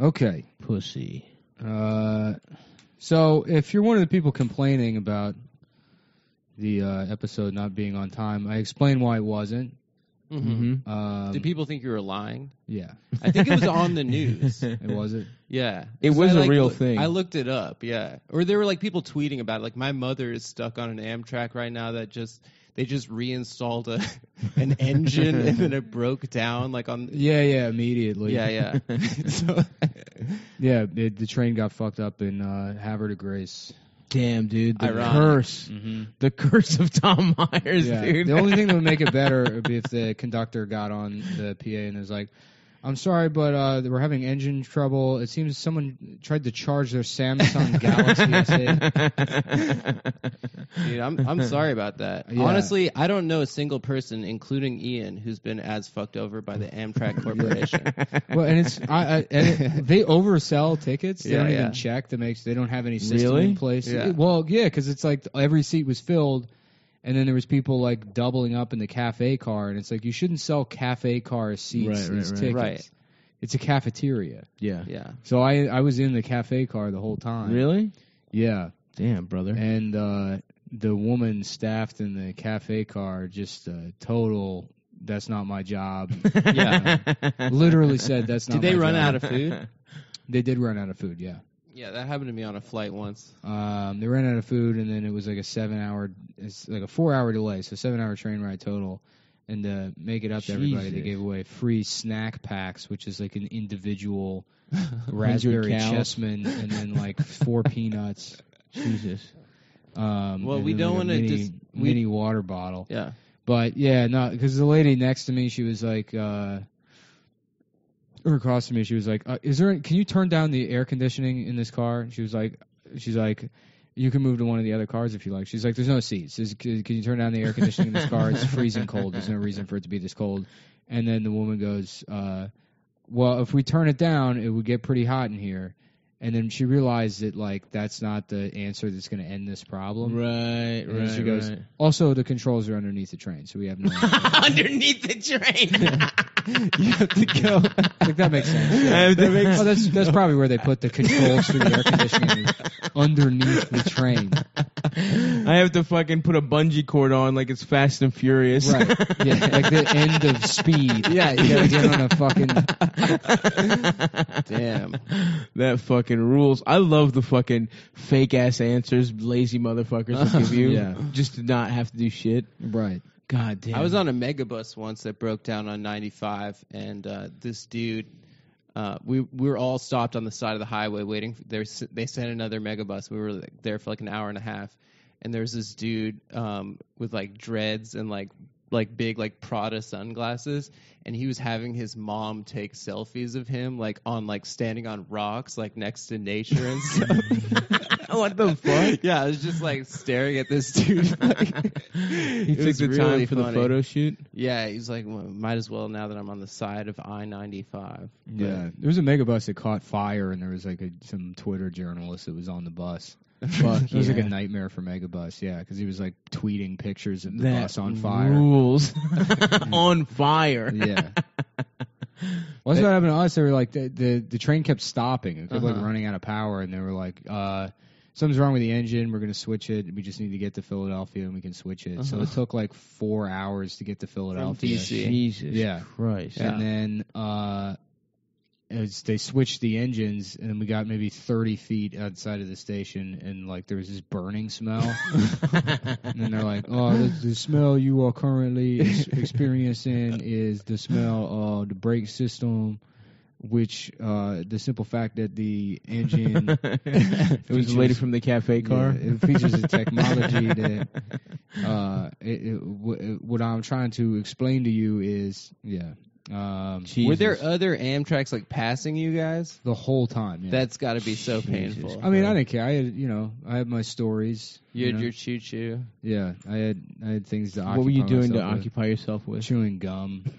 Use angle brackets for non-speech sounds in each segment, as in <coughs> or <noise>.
Okay. Pussy. Uh, so if you're one of the people complaining about the uh, episode not being on time, I explained why it wasn't. Mm-hmm. Um, Did people think you were lying? Yeah, I think it was on the <laughs> news. it was it. Yeah, it was I, a like, real thing. I looked it up. Yeah, or there were like people tweeting about it. Like my mother is stuck on an Amtrak right now that just they just reinstalled a <laughs> an engine and then it broke down. Like on Yeah, yeah, immediately. yeah yeah. <laughs> <laughs> so, yeah. It, the train got fucked up in uh, Havre de Grace. Damn, dude. The Ironic. curse. Mm-hmm. The curse of Tom Myers, Yeah. dude. The only thing that would make it better would be if the conductor got on the PA and was like, "I'm sorry, but uh, we're having engine trouble. It seems someone tried to charge their Samsung Galaxy <laughs> dude, I'm I'm sorry about that. Yeah. Honestly, I don't know a single person, including Ian, who's been as fucked over by the Amtrak <laughs> Corporation. Well, and it's I, I, and it, they oversell tickets. They Yeah, don't yeah. even check. That makes they don't have any system Really? in place. Yeah. Well, yeah, because it's like every seat was filled, and then there was people like doubling up in the cafe car, and it's like you shouldn't sell cafe car seats Right, right, as right. tickets. Right. It's a cafeteria. yeah. Yeah. So I I was in the cafe car the whole time. Really? Yeah, Damn, brother. and uh, the woman staffed in the cafe car just uh, total. That's not my job. <laughs> Yeah. Literally said that's not. Did they my run job." out of food? <laughs> They did run out of food. Yeah. Yeah, that happened to me on a flight once. Um, they ran out of food, and then it was like a seven-hour, it's like a four-hour delay, so seven-hour train ride total. And to make it up to everybody, they Jesus. gave away free snack packs, which is like an individual <laughs> <laughs> raspberry cows. chessman, and then like four peanuts. Jesus. Um, Well, and we then, don't like, a wanna mini, dis- we- mini water bottle. Yeah. But yeah, no, because the lady next to me, she was like, uh, or across from me, she was like, uh, "Is there? Can you turn down the air conditioning in this car?" She was like, "She's like." You can move to one of the other cars if you like. She's like, "There's no seats. Can you turn down the air conditioning in this car? It's freezing cold. There's no reason for it to be this cold." And then the woman goes, uh, "Well, if we turn it down, it would get pretty hot in here." And then she realized that like that's not the answer that's going to end this problem. Right, And right. she goes, right. also the controls are underneath the train, so we have no. <laughs> underneath the train. <laughs> <laughs> you have to go. like that makes sense. Uh, <laughs> that makes- oh, that's that's probably where they put the controls <laughs> for the air conditioning underneath the train. I have to fucking put a bungee cord on like it's Fast and Furious. Right. Yeah, like the end of speed. Yeah, you gotta get on a fucking. Damn. that fucking rules. I love the fucking fake ass answers lazy motherfuckers will give you. Yeah. Just to not have to do shit. Right. God damn. I was on a megabus once that broke down on 95, and uh, this dude, uh, we we were all stopped on the side of the highway waiting. For, they they sent another megabus. We were like, there for like an hour and a half, and there's this dude um, with like dreads and like like big like Prada sunglasses, and he was having his mom take selfies of him like on like standing on rocks like next to nature and <laughs> stuff. <laughs> what the fuck? <laughs> yeah, I was just like staring at this dude. <laughs> Like, He took the time for the photo shoot. Yeah, he's like, well, might as well now that I'm on the side of I ninety five. Yeah. There was a megabus that caught fire, and there was like a, some Twitter journalist that was on the bus. Fuck, it was like a nightmare for Megabus, yeah, because he was like tweeting pictures of the That bus on fire. Rules. on fire. Yeah. Well, that's what happened to us. They were like the the, the train kept stopping. It kept like Uh-huh. running out of power, and they were like, uh, "Something's wrong with the engine. We're going to switch it. We just need to get to Philadelphia, and we can switch it." So Uh-huh. it took like four hours to get to Philadelphia. DC. Jesus Yeah. Christ. Yeah. And then uh, as they switched the engines, and then we got maybe thirty feet outside of the station, and like there was this burning smell. <laughs> and then they're like, "Oh, the, the smell you are currently ex- experiencing is the smell of the brake system." Which uh, the simple fact that the engine it was the lady from the cafe car. yeah, it features a technology <laughs> that uh, it, it, w- what I'm trying to explain to you is yeah. Um, Were there other Amtrak's like passing you guys? the whole time? Yeah. That's got to be so Jesus painful. I mean, I didn't care. I had, you know, I had my stories. you had know? your choo choo. yeah, I had, I had things to. what were you doing to with. occupy yourself with? Chewing gum. <laughs>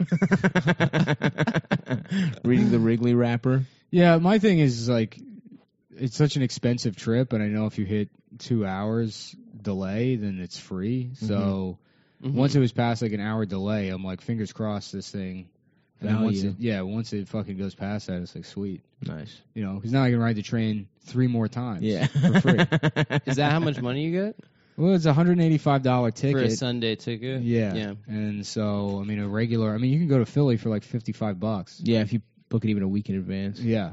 <laughs> <laughs> Reading the Wrigley wrapper. Yeah, my thing is like, it's such an expensive trip, and I know if you hit two hours delay, then it's free. So Mhm. once it was past like an hour delay, I'm like, fingers crossed, this thing And then once it, yeah, once it fucking goes past that, it's like sweet. Nice. You know, because now I can ride the train three more times. Yeah. for free. <laughs> Is that how much money you get well, it's a hundred and eighty-five dollar ticket for a. Sunday ticket? Yeah. Yeah. And so, I mean, a regular. I mean, you can go to Philly for like fifty-five bucks. yeah, if you book it even a week in advance. Yeah.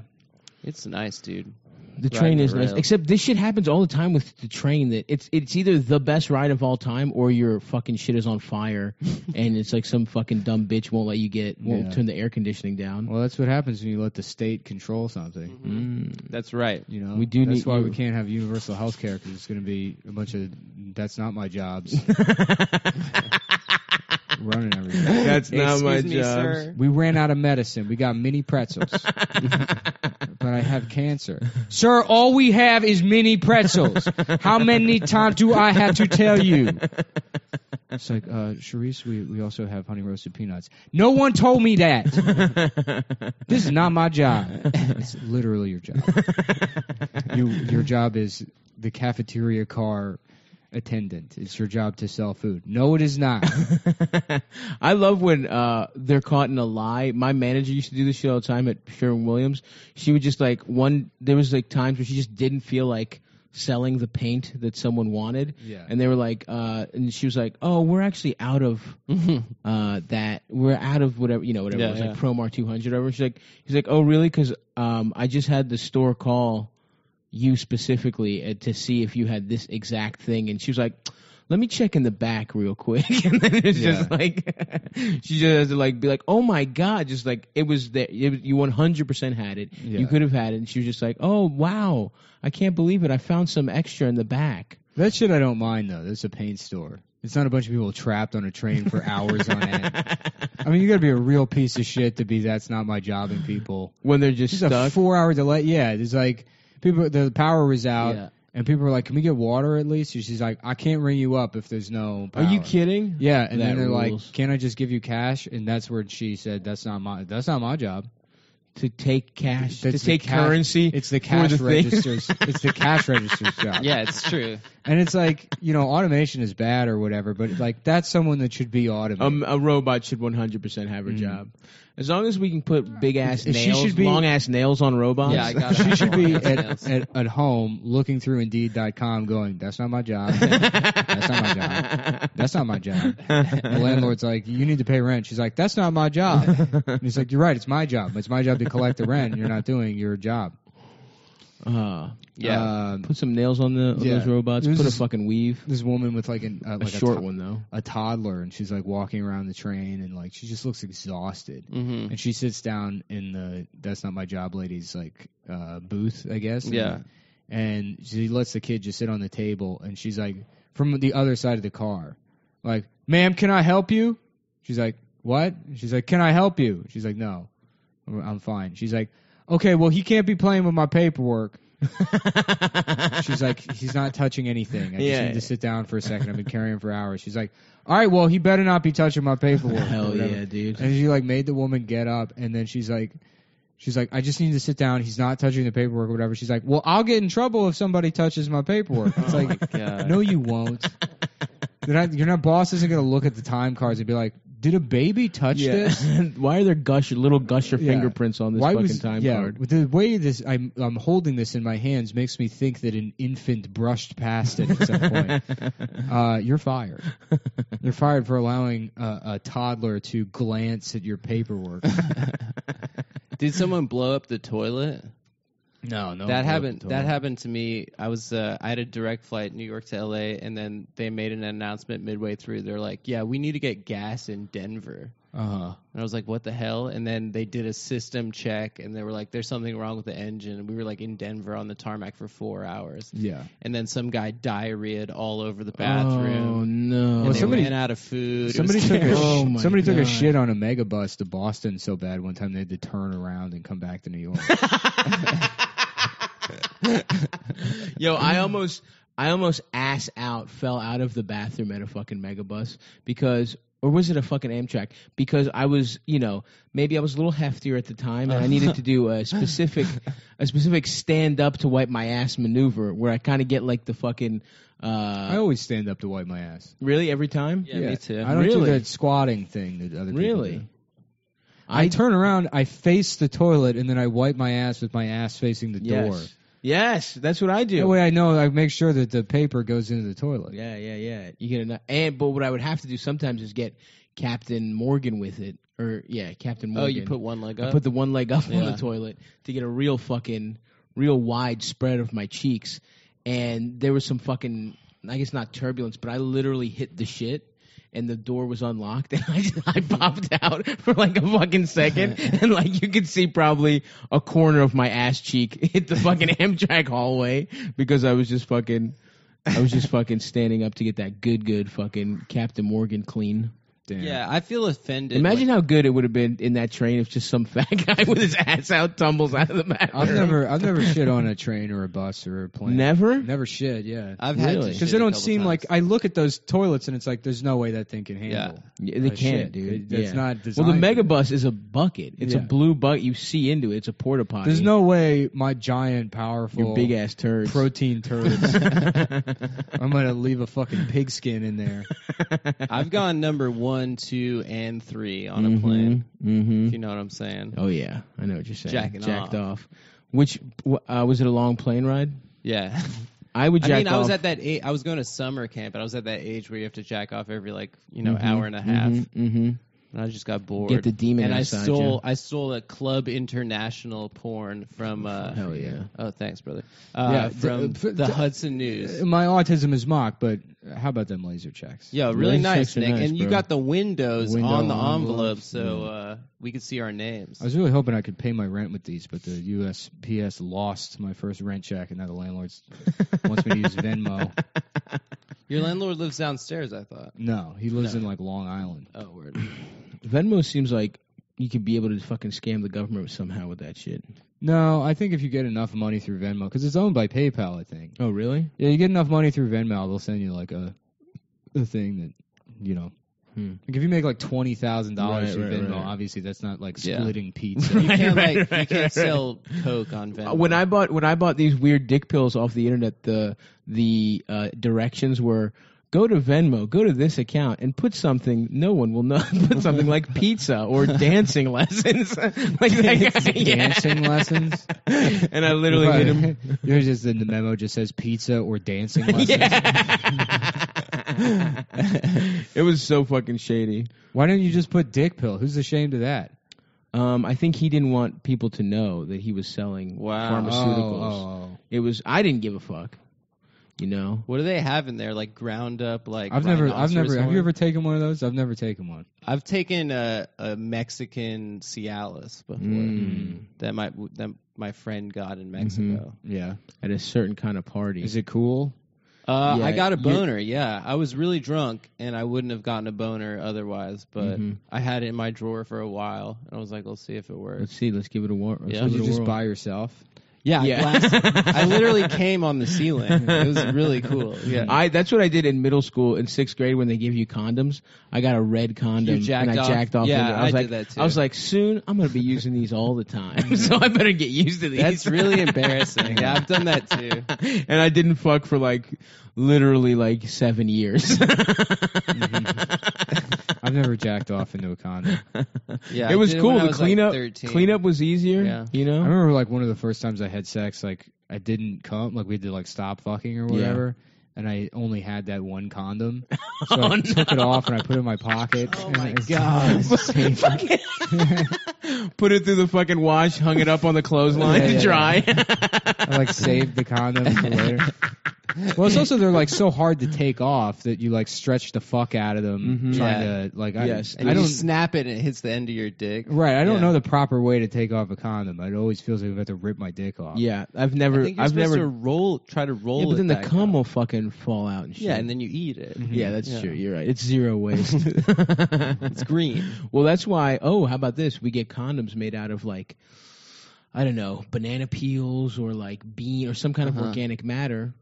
It's nice, dude. The train is nice. Except this shit happens all the time with the train. That it's it's either the best ride of all time or your fucking shit is on fire, <laughs> and it's like some fucking dumb bitch won't let you get won't Yeah. turn the air conditioning down. Well, that's what happens when you let the state control something. Mm. That's right. You know, We do That's need why you. we can't have universal health care because it's going to be a bunch of that's not my jobs <laughs> running everything. That's not my Excuse me, job. sir. We ran out of medicine. We got mini pretzels. <laughs> but I have cancer. Sir, all we have is mini pretzels. How many times do I have to tell you? It's like, uh, Charisse, we, we also have honey roasted peanuts. No one told me that. This is not my job. It's literally your job. You, your job is the cafeteria car attendant. It's your job to sell food. No, it is not. <laughs> I love when uh, they're caught in a lie. My manager used to do this shit all the time at Sherwin Williams. She would just like one. There was like times where she just didn't feel like selling the paint that someone wanted, Yeah. and they were like, uh, and she was like, "Oh, we're actually out of <laughs> uh, that. We're out of whatever you know, whatever Yeah, it was yeah. like Promar 200 or whatever." She's like, "He's like, oh really? Because um, I just had the store call." You specifically uh, to see if you had this exact thing and she was like let me check in the back real quick <laughs> and then it's just like <laughs> she just has to like be like oh my god just like it was there it, was- you 100% had it Yeah. you could have had it and she was just like oh wow i can't believe it i found some extra in the back That shit I don't mind though. That's a paint store. It's not a bunch of people trapped on a train for hours on end. <laughs> I mean, you got to be a real piece of shit to be that's not my job and people. when they're just Just a stuck four hour delay. Yeah, it's like people. The power was out, Yeah. and people were like, "Can we get water at least?" And she's like, "I can't ring you up if there's no." Power. are you kidding Yeah, and That then they're rules. like, "Can I just give you cash?" And that's where she said, "That's not my. That's not my job. to take cash That's to the take cash- currency It's the cash the thing. registers. <laughs> it's the cash register's job. Yeah, it's true. And it's like, you know, automation is bad or whatever, but like that's someone that should be automated. Um, a robot should 100% have her Mhm. job. As long as we can put big ass She nails, should be- long ass nails on robots. Yeah, I got it. she should be at, at, at home looking through Indeed.com going, that's not my job. <laughs> That's not my job. That's not my job. The landlord's like, you need to pay rent. She's like, that's not my job. And he's like, you're right, it's my job. It's my job to collect the rent. and You're not doing your job. Uh, Yeah. Um, put some nails on the on Yeah. those robots. This Put a fucking weave. this woman with like an uh, A like short to- one though. a toddler, and she's like walking around the train, and like she just looks exhausted. hmm and she sits down in the that's not my job lady's like uh booth i guess Yeah. and she lets the kid just sit on the table and she's like from the other side of the car like ma'am can i help you she's like what she's like can i help you she's like no i'm fine she's like okay well he can't be playing with my paperwork <laughs> she's like he's not touching anything i just Yeah. need to sit down for a second i've been carrying for hours she's like all right well he better not be touching my paperwork Hell yeah, dude. And she like made the woman get up, and then she's like, she's like, I just need to sit down. He's not touching the paperwork or whatever. She's like, well, I'll get in trouble if somebody touches my paperwork. It's Oh like, no, you won't. <laughs> You're not. Your not boss isn't gonna look at the time cards and be like, did a baby touch Yeah. this? <laughs> Why are there gusher little gusher Yeah. fingerprints on this Why fucking was time yeah? card? The way this I'm I'm holding this in my hands makes me think that an infant brushed past it at some point. <laughs> Uh, you're fired. You're fired for allowing a, a toddler to glance at your paperwork. <laughs> Did someone blow up the toilet? No, no. that happened. That happened to me. I was. Uh, I had a direct flight New York to L.A. and then they made an announcement midway through. They're like, "Yeah, we need to get gas in Denver." Uh huh. And I was like, "What the hell?" And then they did a system check, and they were like, "There's something wrong with the engine." And we were like in Denver on the tarmac for four hours, Yeah. and then some guy diarrheaed all over the bathroom. Oh no! and Well, they somebody- ran out of food. Somebody took a terrible. Oh sh- my somebody took a shit on a megabus to Boston so bad one time they had to turn around and come back to New York. <laughs> <laughs> Yo, I almost, I almost ass out, fell out of the bathroom at a fucking megabus because, or was it a fucking Amtrak? Because I was, you know, maybe I was a little heftier at the time, and I needed to do a specific, <laughs> a specific stand up to wipe my ass maneuver where I kind of get like the fucking. Uh, I always stand up to wipe my ass. really every time? Yeah, me too. I don't Really? do that squatting thing that other people Really? do. I, I- turn around, I face the toilet, and then I wipe my ass with my ass facing the Yes. door. Yes, that's what I do. That way I know I make sure that the paper goes into the toilet. Yeah, yeah, yeah. You get enough. And but what I would have to do sometimes is get Captain Morgan with it, or yeah, Captain Morgan. Oh, you put one leg up. I put the one leg up on the toilet to get a real fucking, real wide spread of my cheeks. And there was some fucking, I guess not turbulence, but I literally hit the shit. And the door was unlocked, <laughs> and I just, I popped out for like a fucking second, <laughs> and like you could see probably a corner of my ass cheek <laughs> hit the fucking Amtrak hallway because I was just fucking, I was just fucking standing up to get that good, good fucking Captain Morgan clean. Damn. yeah, I feel offended. Imagine like, how good it would have been in that train if just some <laughs> fat guy with his ass out tumbles out of the back. I've never, I've never shit on a train or a bus or a plane. Never? Never shit. Yeah. I've had Really? to Because shit they don't seem times. like I look at those toilets and it's like there's no way that thing can Yeah. handle. Yeah, they uh, can't, shit. dude. It- it's Yeah. not Well, the for it. megabus is a bucket. It's a blue bucket. You see into it. It's a porta potty. There's no way my giant, powerful, your big ass turds. protein turds. <laughs> I'm gonna leave a fucking pigskin in there. I've gone number one, two, and three on a plane. Mm-hmm. If you know what I'm saying. Oh yeah, I know what you're saying. Jacking Jacked off. off. Which uh, was it? A long plane ride? Yeah. <laughs> I would Jack off. I mean, I was at that age. I was going to summer camp, but I was at that age where you have to jack off every like you know Mhm, hour and a half. And I just got bored. Get the demon and I stole you. I stole a Club International porn from uh <laughs> Hell yeah. oh thanks brother uh, Yeah, from the- the, Hudson News. My autism is mocked, but how about them laser checks? Yeah, really nice, Nick. nice, and you got the windows Window on the envelopes, envelope, so uh, we could see our names. I was really hoping I could pay my rent with these, but the USPS lost my first rent check, and now the landlord <laughs> wants me to use Venmo. Your landlord lives downstairs, I thought. No, he lives No. in like Long Island. Oh, word. <clears throat> Venmo seems like you could be able to fucking scam the government somehow with that shit. No, I think if you get enough money through Venmo, because it's owned by PayPal, I think. Oh really? Yeah, you get enough money through Venmo, they'll send you like a a thing that you know. Hmm. Like if you make like twenty thousand dollars Right, through right, Venmo, right. obviously that's not like Yeah. splitting <laughs> pizza. You can't Right, like right, you can't right. sell coke on Venmo. When I bought when I bought these weird dick pills off the internet, the the uh, directions were go to Venmo, go to this account, and put something no one will know. <laughs> put something like pizza or <laughs> dancing lessons, like that guy. yeah. dancing lessons. And I literally made him. Yours just the memo just says pizza or dancing lessons. Yeah. <laughs> it was so fucking shady. Why don't you just put dick pill? Who's ashamed of that? Um, I think he didn't want people to know that he was selling Wow. pharmaceuticals. Oh, oh, It was I didn't give a fuck. You know. What do they have in there? Like ground up, like I've never, I've rhinoceros never. Have horn? you ever taken one of those? I've never taken one. I've taken a, a Mexican Cialis before. Mm. That my that my friend got in Mexico. Yeah. At a certain kind of party. Is it cool? Uh, Yeah, I got a you're- boner. Yeah, I was really drunk, and I wouldn't have gotten a boner otherwise. But Mhm. I had it in my drawer for a while, and I was like, "Let's see if it works." Let's see. Let's give it a war. Let's Yeah. Did you just whirl. by yourself? Yeah, I Yeah. <laughs> I literally came on the ceiling. It was really cool. Yeah, I that's what I did in middle school in sixth grade when they give you condoms. I got a red condom You jacked and I off? jacked off. Yeah, with it. I was I like, did that too. I was like, soon I'm gonna be using these all the time, <laughs> so I better get used to these. that's really embarrassing. <laughs> Yeah, I've done that too. and I didn't fuck for like literally like seven years. I've never jacked off into a condom. <laughs> Yeah, it was cool. The was, cleanup, 13. cleanup was easier. Yeah. You know. I remember like one of the first times I had sex, like I didn't come, like we had to like stop fucking or whatever, and I only had that one condom, <laughs> so I Oh, took it off and I put it in my pocket. Oh and my it's- God. <laughs> it's <laughs> safe. Put it through the fucking wash, hung it up on the clothesline Yeah, to yeah, dry. I like saved the condom for later. Well, it's also they're like so hard to take off that you like stretch the fuck out of them Mhm. trying Yeah. to like. I, Yes. And I you don't. snap it, and it hits the end of your dick. Right, I don't Yeah. know the proper way to take off a condom. It always feels like I have to rip my dick off. yeah, I've I never, think you're I've supposed never. to roll, try to roll. Yeah, but it then the back cum up. will fucking fall out and shit. Yeah, and then you eat it. Mhm. Yeah, that's Yeah. true. You're right. It's zero waste. <laughs> It's <laughs> green. Well, that's why. Oh, how about this? We get condoms made out of like, I don't know, banana peels or like bean or some kind of Uh-huh. organic matter.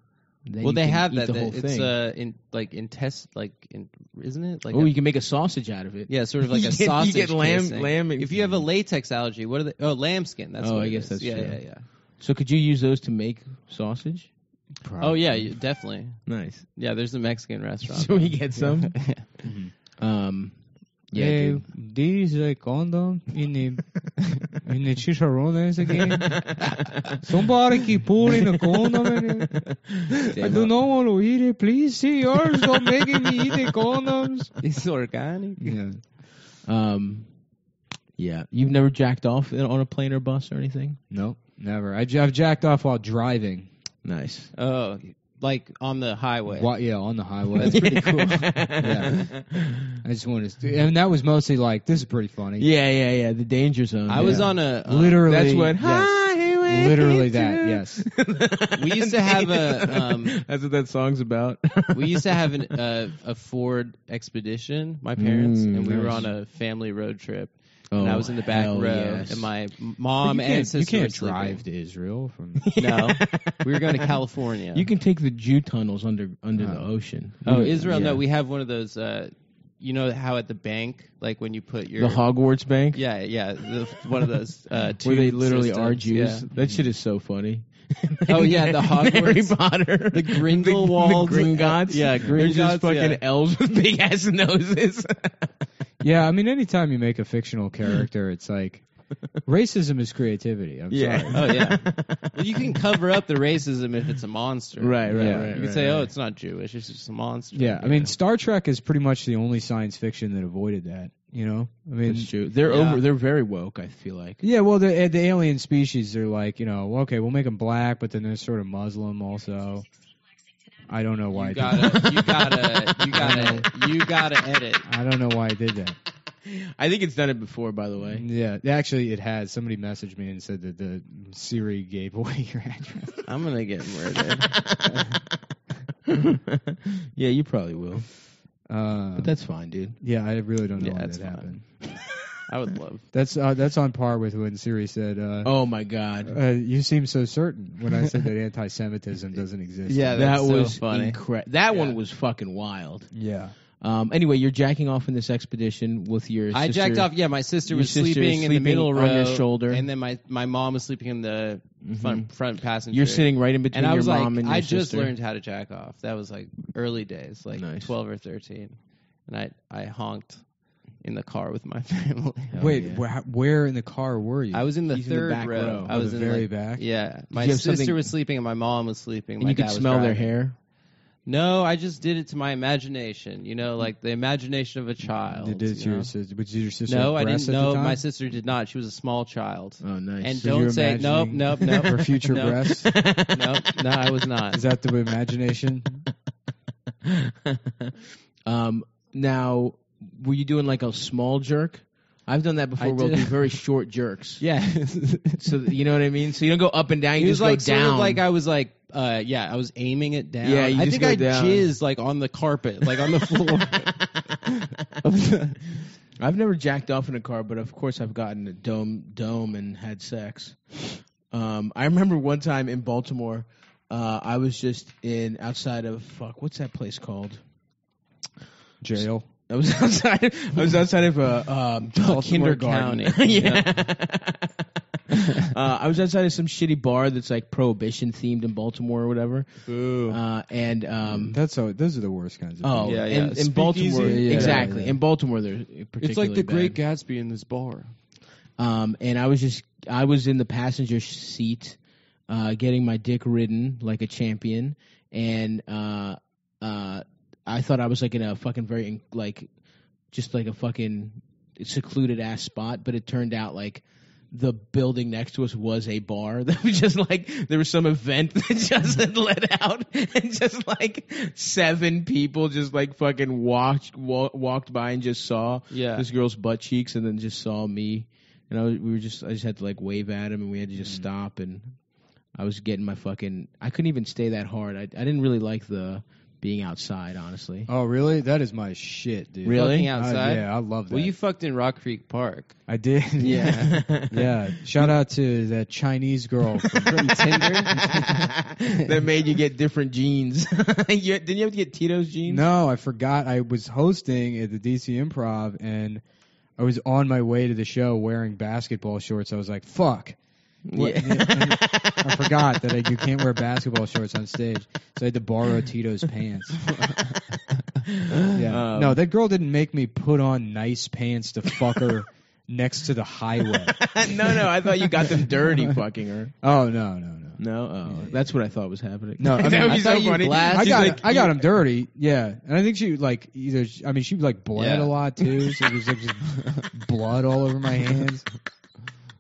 Well, they have that. The that it's thing. uh, in like in test, like in, isn't it? Like oh, a- you can make a sausage out of it. yeah, sort of like <laughs> You a get- you sausage. get lamb- casing. lamb If you have a latex allergy, what are they? Oh, lambskin. That's Oh, what I it guess is. that's yeah, true. yeah, yeah. So could you use those to make sausage? Probably. Oh yeah, you, definitely. Nice. Yeah, there's a Mexican restaurant. <laughs> Should we get some? <laughs> Mhm. Um, Yeah, hey, dude. this is a condom in the in the chicharrones again. <laughs> Somebody keep pulling a condom in it. I do not want to eat it. Please, senor, stop making me eat the condoms. It's organic. Yeah. Um, yeah. You've never jacked off on a plane or bus or anything? No, never. I, j- I've jacked off while driving. Nice. Oh, like on the highway. Wha- yeah, on the highway. That's pretty cool. <laughs> Yeah. I just wanted to, and that was mostly like, this is pretty funny. Yeah, yeah, yeah. The danger zone. I was on a uh, Literally. That's what. yes. Highway Literally to- that, yes. <laughs> We used to have a, um, <laughs> That's what that song's about. We used to have an, uh, a Ford Expedition, my parents, Mm, and we were on a family road trip. Oh, and I was in the back row, yes. and my mom and sister you can't were sleeping. drive to Israel from. <laughs> No, <laughs> we were going to California. You can take the Jew tunnels under under the Oh. ocean. Oh, Israel? yeah. No, we have one of those. Uh, you know how at the bank, like when you put your the Hogwarts Bank, Yeah, yeah, the, one of those. Uh, <laughs> where they literally are Jews. yeah. That shit is so funny. Oh, yeah, the Harry Hogwarts- Potter, the Grindelwalds, the, Gringotts. yeah, They're just Gringotts, fucking yeah. elves with big ass noses. Yeah, I mean, anytime you make a fictional character, it's like racism is creativity. I'm yeah. sorry. Oh yeah. <laughs> well, you can cover up the racism if it's a monster. Right, right, Yeah. right. You can right, say, right. "Oh, it's not Jewish; it's just a monster." Yeah, I mean, Star Trek is pretty much the only science fiction that avoided that. You know, I mean, That's true. They're Yeah. over. They're very woke. I feel like. yeah. Well, the the alien species are like, you know, okay, we'll make them black, but then they're sort of Muslim also. I don't know why. you I gotta, you gotta, you <laughs> gotta, you gotta edit. I don't know why I did that. <laughs> I think it's done it before, by the way. Yeah, actually, it has. Somebody messaged me and said that the Siri gave away your address. <laughs> I'm gonna get murdered. yeah, you probably will. Uh, But that's fine, dude. yeah, I really don't know Yeah, why that happened. I would love. That's uh, that's on par with when Siri said, uh, Oh my god. uh, "You seem so certain." When I said that anti-Semitism doesn't exist. Yeah, that that's so was funny. incredible. That Yeah. one was fucking wild. yeah. Um, anyway, you're jacking off in this expedition with your. I jacked off. Yeah, my sister was sister is sleeping in the sleeping middle on row, your shoulder. and then my my mom was sleeping in the front front passenger. You're sitting right in between and I your was mom like, and your I just learned how to jack off. That was like early days, like Nice. twelve or thirteen, and I I honked in the car with my <laughs> family. Hell Wait, yeah. where, where in the car were you? I was in the He's in the third back row. row. I was the in very like, back. Yeah, my sister something- was sleeping and my mom was sleeping. and my you could dad smell their hair. No, I just did it to my imagination. You know, like the imagination of a child. Did, did you your know? sister? Did your sister? No, I didn't at the know. My sister did not. She was a small child. Oh, nice. And So don't say nope, imagining nope, nope. for future Nope. breasts. <laughs> nope, no, I was not. Is that the imagination? <laughs> um, now, were you doing like a small jerk? I've done that before. I We'll did. do very short jerks. <laughs> Yeah, So you know what I mean. So you don't go up and down. You it was just like go sort down. of like I was like, uh, yeah, I was aiming it down. Yeah, you I just think go I down. jizzed like on the carpet, like on the floor. <laughs> <laughs> I've never jacked off in a car, but of course I've gotten a dome dome and had sex. Um, I remember one time in Baltimore, uh, I was just in outside of fuck, what's that place called? Jail. I was <laughs> outside. I was outside of a, um, a kindergarten. County. <laughs> yeah. <laughs> uh, I was outside of some shitty bar that's like prohibition themed in Baltimore or whatever. Boo. Uh, and um, That's so. Those are the worst kinds of. oh, people. Yeah, in, yeah. in Speakeasy? Baltimore, Yeah, exactly. yeah. In Baltimore, they're particularly it's like the Great. Gatsby in this bar. Um, and I was just, I was in the passenger seat, uh, getting my dick ridden like a champion, and uh, uh, I thought I was like in a fucking very like, just like a fucking secluded ass spot, but it turned out like. The building next to us was a bar <laughs> that was just like there was some event that <laughs> just had let out, and just like seven people just like fucking walked wa- walked by and just saw Yeah. this girl's butt cheeks and then just saw me and I was, we were just I just had to like wave at him and we had to just mm. stop and I was getting my fucking I couldn't even stay that hard. I I didn't really like the being outside, honestly. Oh, really? That is my shit, dude. Really? Fucking Uh, outside. yeah, I love that. Well, you fucked in Rock Creek Park. I did. <laughs> Yeah. <laughs> yeah. Shout out to that Chinese girl from, <laughs> From Tinder? that made you get different jeans. you, didn't you have to get Tito's jeans? No, I forgot. I was hosting at the DC Improv, and I was on my way to the show wearing basketball shorts. I was like, "Fuck." What- Yeah. I <laughs> forgot that I, you can't wear basketball shorts on stage, so I had to borrow Tito's pants. <laughs> Yeah. Um, no, that girl didn't make me put on nice pants to fuck her <laughs> next to the highway. no, no, I thought you got them dirty fucking her. Oh no, no, no. No, oh, that's what I thought was happening. No, I that would be thought so you funny. I got like, I got him dirty. Yeah, and I think she like either. I mean, she like bled Yeah. a lot too. So there was like just blood all over my hands.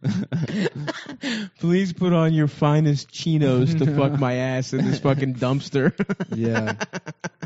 <laughs> Please put on your finest chinos to fuck my ass in this fucking <laughs> dumpster. Yeah. <laughs>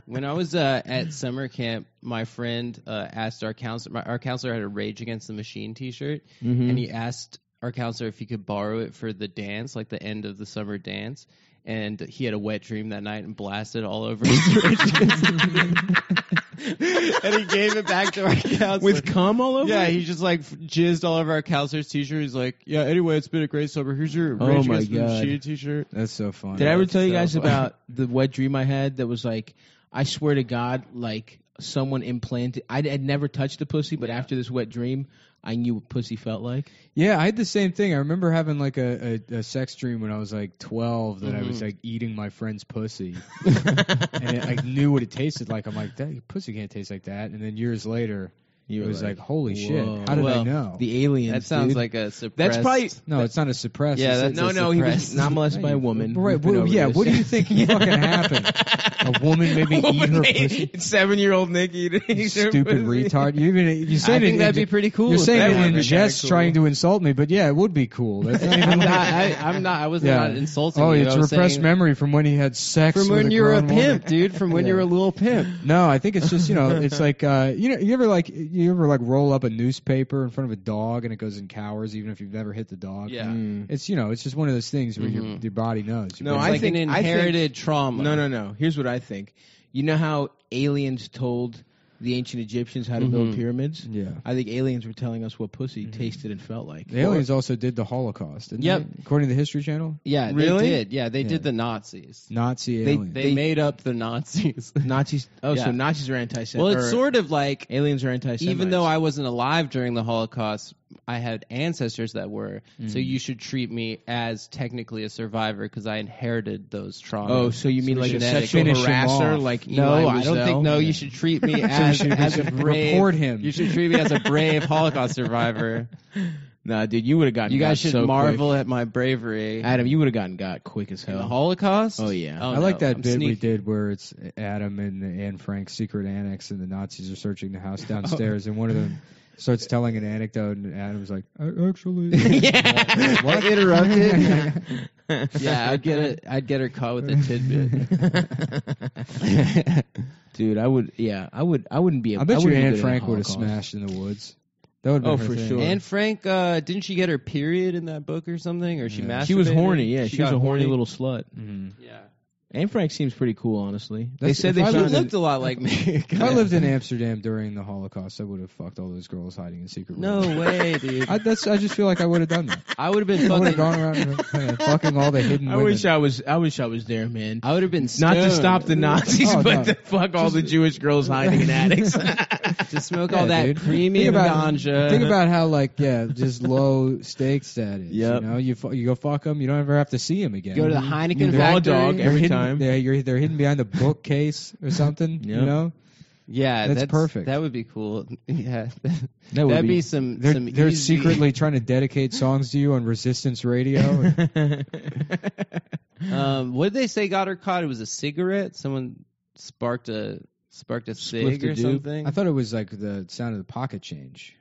When I was uh, at summer camp, my friend uh, asked our counselor. My, our counselor had a Rage Against the Machine T-shirt, Mhm. and he asked our counselor if he could borrow it for the dance, like the end of the summer dance. And he had a wet dream that night and blasted all over his Rage Against the Machine. <laughs> and he gave it back to our counselor With cum all over? Yeah, it? he just like jizzed all over our counselor's T-shirt. He's like, "Yeah, anyway, it's been a great summer. Here's your Oh Rage my Against the Machine T-shirt." That's so funny. Did I ever that's tell you guys funny. about the wet dream I had that was like, I swear to God, like someone implanted. I had never touched a pussy, but after this wet dream, I knew what pussy felt like. Yeah, I had the same thing. I remember having like a, a, a sex dream when I was like 12 that I was Mhm. like eating my friend's pussy. <laughs> and I knew what it tasted like. I'm like, that pussy can't taste like that. And then years later, You it was like, holy shit. whoa. How did I know? The aliens. That sounds dude. like a suppressed. That's probably- no, it's not a suppressed. Yeah, it's that's no, a no. He was suppressed- not molested by a woman. Right. We've been well, over yeah. this. What do you think <laughs> fucking happened? A woman made me eat her pussy? Seven-year-old Nick eating her Stupid pussy. retard. You even you say I it think in- that'd be pretty cool. You're if saying that it would in be jest, kinda trying to insult me, but yeah, it would be cool. That's not even I'm like- not. I, I'm not. I was Yeah. not insulting Oh, you. it's I was repressed saying- memory from when he had sex From with when you were a grown woman. pimp, dude. From when <laughs> you were a little pimp. No, I think it's just you know, it's like uh, you know, you ever like you ever like roll up a newspaper in front of a dog and it goes and cowers even if you've never hit the dog. Yeah. Mm. It's you know, it's just one of those things where your Mhm. your body knows. No, it's I like think- an I think- inherited trauma. No, no, no. Here's what I think. You know how aliens told the ancient Egyptians how to build Mhm. pyramids? yeah. I think aliens were telling us what pussy Mhm. tasted and felt like. The aliens also did the Holocaust. Didn't Yep. they? According to the History Channel, Yeah, Really? they did. Yeah, they Yeah. did the Nazis. Nazi They- aliens. They, They- made up the Nazis. <laughs> Nazis. Oh, so Yeah. Nazis are anti-Semitic. well, it's sort of like aliens are anti-Semitic. even though I wasn't alive during the Holocaust, I had ancestors that were. So Mhm. you should treat me as technically a survivor because I inherited those traumas. Oh, so you mean we like a should sexual harasser, off. like no, Eli I don't think. No, you should treat me <laughs> So as, should- as a brave. report him. You should treat me as a brave Holocaust survivor. <laughs> Nah, dude, you would have gotten. You guys got should so marvel at my bravery. Adam, you would have gotten got quick as in the hell. Holocaust. Oh, yeah. Oh, I like that I'm bit we did where it's Adam and Anne Frank's secret annex, and the Nazis are searching the house <laughs> downstairs, and one of them starts telling an anecdote, and Adam's like, "I "Actually, <laughs> Yeah. what interrupted. <laughs> Yeah, I'd get it. I'd get her caught with a tidbit. <laughs> Dude, I would. Yeah, I would. I wouldn't be. I bet you wouldn't Anne Frank would have smashed in the woods. That would Oh, been her for thing. sure. Anne Frank, uh, didn't she get her period in that book or something? Or she Yeah. masturbated? She was horny. Yeah, she, was a horny little slut. Mhm. Yeah. Anne Frank seems pretty cool, honestly. they That's- said if they I found lived an- looked a lot like me. <laughs> <laughs> If I lived in Amsterdam during the Holocaust, I would have fucked all those girls hiding in secret rooms. no rooms. way, dude. <laughs> I, that's. I just feel like I would have done that. I would have been I would have fucking. gone around and kind fucking all the hidden I women. wish I was. I wish I was there, man. I would have been Not to stoned. stop the Nazis, Oh, but no. to fuck all the Jewish girls hiding in attics. to smoke Yeah, all that dude. premium think about, ganja. Think about how like yeah, just low stakes that is. Yep. You know, you fu- you go fuck them, you don't ever have to see them again. Go to the Heineken you- Raw factory. dog every hidden, time. Yeah, you're, they're hidden behind a bookcase or something. You know, yeah, That's perfect. That would be cool. <laughs> Yeah, that would that'd be. be, some. they're some they're easy- secretly trying to <laughs> dedicate songs to you on Resistance Radio. <laughs> Um, what did they say got her caught? It was a cigarette. Someone sparked a sparked a cig a or doob. something. I thought it was like the sound of the pocket change.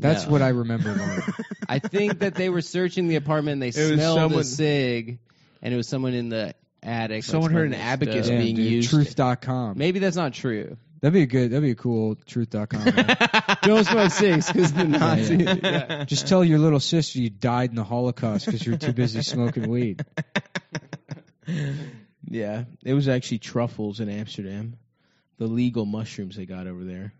That's No. what I remember. I think that they were searching the apartment and they was smelled someone- a cig, and it was someone in the attic. Someone heard an smoking a abacus stove. Damn, being dude, used. Truth.com. Maybe that's not true. That'd be a good. That'd be a cool Truth.com. man. <laughs> Don't smoke cigs because the Yeah, Nazis. yeah. <laughs> yeah. Just tell your little sister you died in the Holocaust because you were too busy smoking weed. <laughs> yeah, it was actually truffles in Amsterdam. The legal mushrooms they got over there.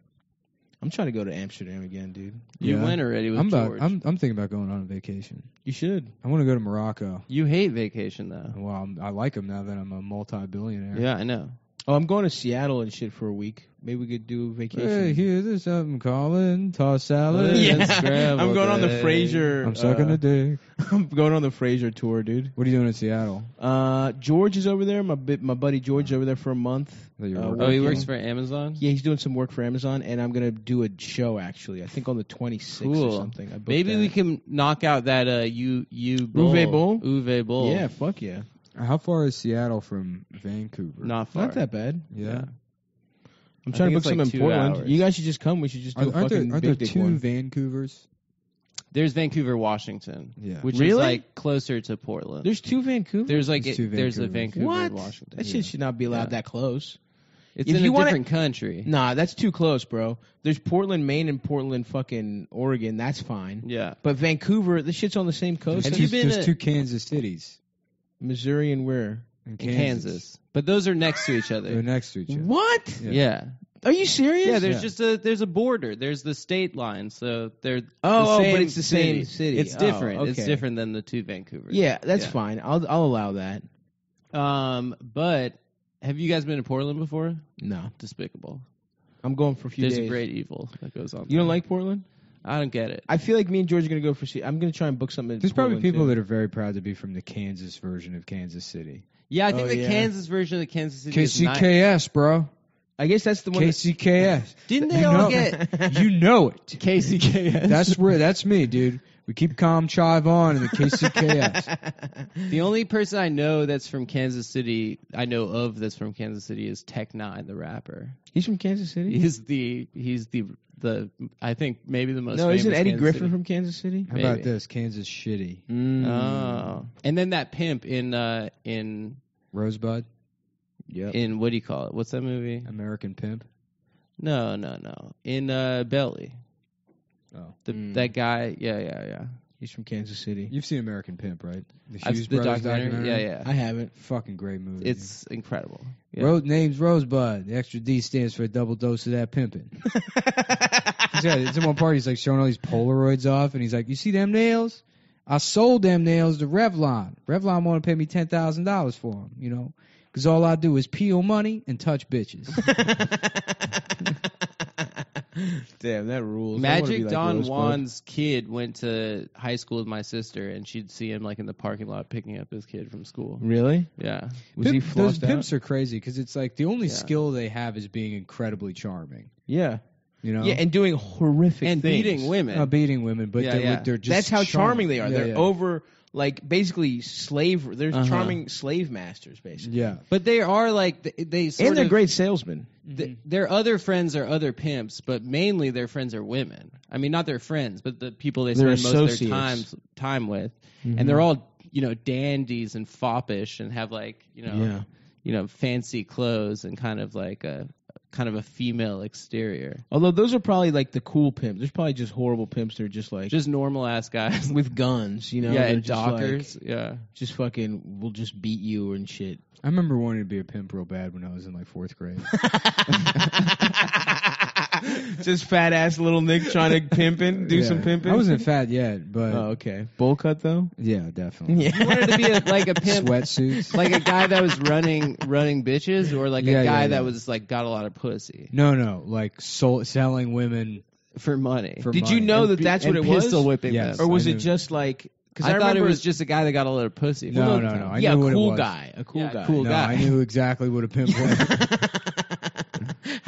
I'm trying to go to Amsterdam again, dude. You Yeah. went already with I'm about. George. I'm. I'm thinking about going on a vacation. You should. I want to go to Morocco. You hate vacation though. Well, I'm, I like them now that I'm a multi-billionaire. Yeah, I know. Oh, I'm going to Seattle and shit for a week. Maybe we could do a vacation. Hey, here's something calling. Toss salad. <laughs> Yeah. yeah, scrambled I'm going on the egg. Frasier. I'm sucking uh, a dick. <laughs> I'm going on the Frasier tour, dude. What are you doing in Seattle? Uh, George is over there. My bi- my buddy George is over there for a month. That you're Uh, working? Oh, he works for Amazon. Yeah, he's doing some work for Amazon, and I'm gonna do a show actually. I think on the 26th or Cool. something. I booked Maybe that. we can knock out that uh you U bowl. Uwe Boll? Uwe Boll. Yeah, fuck yeah. How far is Seattle from Vancouver? not far. Not that bad. Yeah. I'm I trying to book it's some like in Portland. hours. You guys should just come. We should just do Are, a aren't there, aren't there big dick two one. Vancouver's? There's Vancouver, Washington. Yeah. Which Really? is like closer to Portland. There's two Vancouver. There's like There's it- two there's a Vancouver, what? Washington. That shit should not be allowed Yeah. that close. It's If in you a wanna- different country. Nah, that's too close, bro. There's Portland, Maine, and Portland, fucking Oregon. That's fine. Yeah. But Vancouver, this shit's on the same coast. Have There's you been There's to- two Kansas cities. Missouri and where? In Kansas. Kansas. But those are next to each other. They're other. next to each other. What? Yeah. Yeah. Are you serious? Yeah, there's Yeah. just a there's a border. There's the state line, so they're Oh, the oh, same but it's the same city. It's Oh, different. It's okay. different than the two Vancouver. Yeah, that's Yeah. fine. I'll I'll allow that. Um, but have you guys been to Portland before? No, Despicable. I'm going for a few There's days. a great evil that goes on. You don't like Portland? I don't get it. I feel like me and George are gonna go for. Se- I'm gonna try and book something. in There's probably Portland, people too. that are very proud to be from the Kansas version of Kansas City. Yeah, I think Oh, the yeah. Kansas version of the Kansas City is nice. KCKS, bro. I guess that's the one. that- KCKS. Didn't they You all know- get <laughs> you know it. KCKS? That's where. That's me, dude. We keep calm chive on in the KCKS. <laughs> the only person I know that's from Kansas City. I know of that's from Kansas City is Tech N9ne, the rapper. He's from Kansas City. He's the he's the the I think maybe the most. no, isn't Eddie Kansas Griffin City. from Kansas City? How about this? Kansas shitty. Mm. Oh, and then that pimp in uh in Rosebud, Yeah. in what do you call it? What's that movie? American Pimp. No, no, no. In uh Belly, Oh, the Mm. that guy. Yeah, yeah, yeah. He's from Kansas City. you've seen American Pimp, right? The I've- Hughes the Brothers documentary. Yeah, yeah. I haven't. Fucking great movie. It's incredible. Yeah. Ro- name's Rosebud. The extra D stands for a double dose of that pimping. <laughs> yeah, it's in one part. He's like showing all these Polaroids off, and he's like, "You see them nails? I sold them nails to Revlon. Revlon want to pay me ten thousand dollars for them. You know, because all I do is peel money and touch bitches. <laughs> <laughs> <laughs> Damn, that rules. I wanna be Magic like Don Rosebud. Juan's kid went to high school with my sister, and she'd see him like in the parking lot picking up his kid from school. Really? Yeah, Was he those flossed out? pimps are crazy because it's like the only Yeah. skill they have is being incredibly charming. Yeah. You know, Yeah, and doing horrific and things. beating women. not beating women, but Yeah, they're, yeah. they're just That's how charming they are. Yeah, They're yeah. over like basically slave. They're Uh-huh. charming slave masters, basically. Yeah, but they are like they, they sort And they're of, great salesmen. th- their other friends are other pimps, but mainly their friends are women. I mean, not their friends, but the people they They're spend most of their associates. time time with, Mm-hmm. and they're all you know dandies and foppish and have like you know Yeah. you know fancy clothes and kind of like a kind of a female exterior. Although those are probably like the cool pimps. There's probably just horrible pimps that are just like Just normal ass guys. <laughs> with guns, you know? yeah, They're and just like- yeah. just fucking will just beat you and shit. I remember wanting to be a pimp real bad when I was in like fourth grade. <laughs> <laughs> just fat ass little Nick trying to pimping, do Yeah. some pimping. I wasn't fat yet, but Oh, okay. Bowl cut though. yeah, definitely. You wanted to be a, like a pimp, Sweatsuits. like a guy that was running running bitches, or like Yeah, a guy yeah, that was like got a lot of pussy no, no, like soul, selling women for money. for Did money. you know And that that's and what it was? Pistol whipping Yes. them. Or was it just like? Because I, I, thought it was just a guy that got a lot of pussy. No, Well, no, no. I yeah, knew a what it cool was. guy, a cool Yeah, guy. cool no, guy. I knew exactly what a pimp was. <laughs>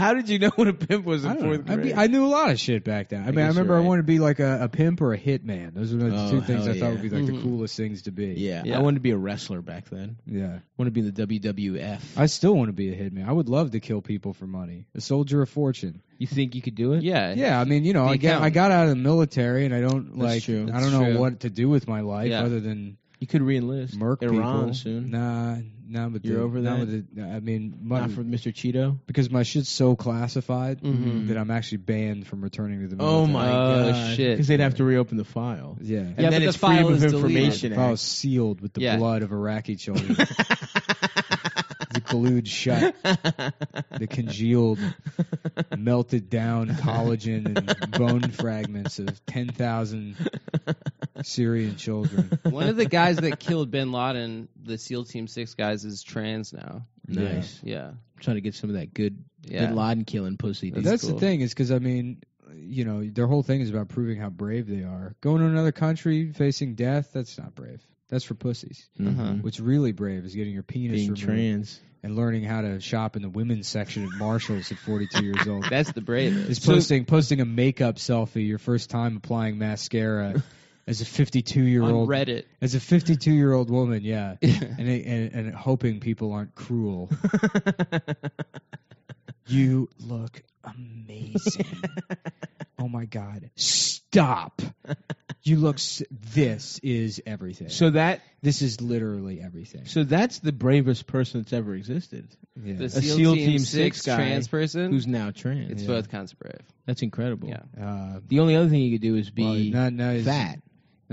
How did you know <laughs> what a pimp was I, in fourth know. I, grade? mean, I knew a lot of shit back then. I, mean, I remember you're I wanted to be like a, a pimp or a hitman. Those were the Oh, two things hell I thought would be like the Mhm. coolest things to be. yeah, Yeah. I wanted to be a wrestler back then. yeah. I want to be in the WWF. I still want to be a hitman. I would love to kill people for money. A soldier of fortune. you think you could do it? yeah, Yeah, I mean, you know, The I get, I got out of the military, and I don't That's like, true. I don't know true. what to do with my life Yeah. other than You could reenlist. murk Iran people. soon. Nah, nah, but You're the, over not that? with the, I mean, my, Not for Mr. Cheeto. because my shit's so classified Mhm. that I'm actually banned from returning to the military. Oh my Oh, god! shit. Because they'd have to reopen the file. Yeah. And Yeah, then but it's the file Freedom of is deleted. Information If I Act. sealed with the Yeah. blood of Iraqi children, <laughs> the glued shut, the congealed, melted down collagen and bone fragments of 10,000 Syrian children. <laughs> One of the guys that killed Bin Laden, the SEAL Team Six guys, is trans now. Nice. Yeah, I'm trying to get some of that good Yeah. Bin Laden killing pussy. Dude. That's cool. the thing, is because I mean, you know, their whole thing is about proving how brave they are. Going to another country, facing death, that's not brave. That's for pussies. Mhm. Uh-huh. What's really brave is getting your penis being removed trans. and learning how to shop in the women's section at Marshalls at 42 years old. That's the bravest. Is posting posting a makeup selfie your first time applying mascara <laughs> as a 52 year on old Reddit. as a 52 year old woman, yeah, <laughs> and, and and hoping people aren't cruel. <laughs> You look amazing. <laughs> oh my god. Stop. You look s- this is everything. So that this is literally everything. so that's the bravest person that's ever existed. Yeah. The A SEAL, SEAL Team, Team Six Six guy trans person. Who's now trans? it's Yeah. both kinds of brave. That's incredible. Yeah. Uh, The only other thing you could do is well, be not, not as, fat.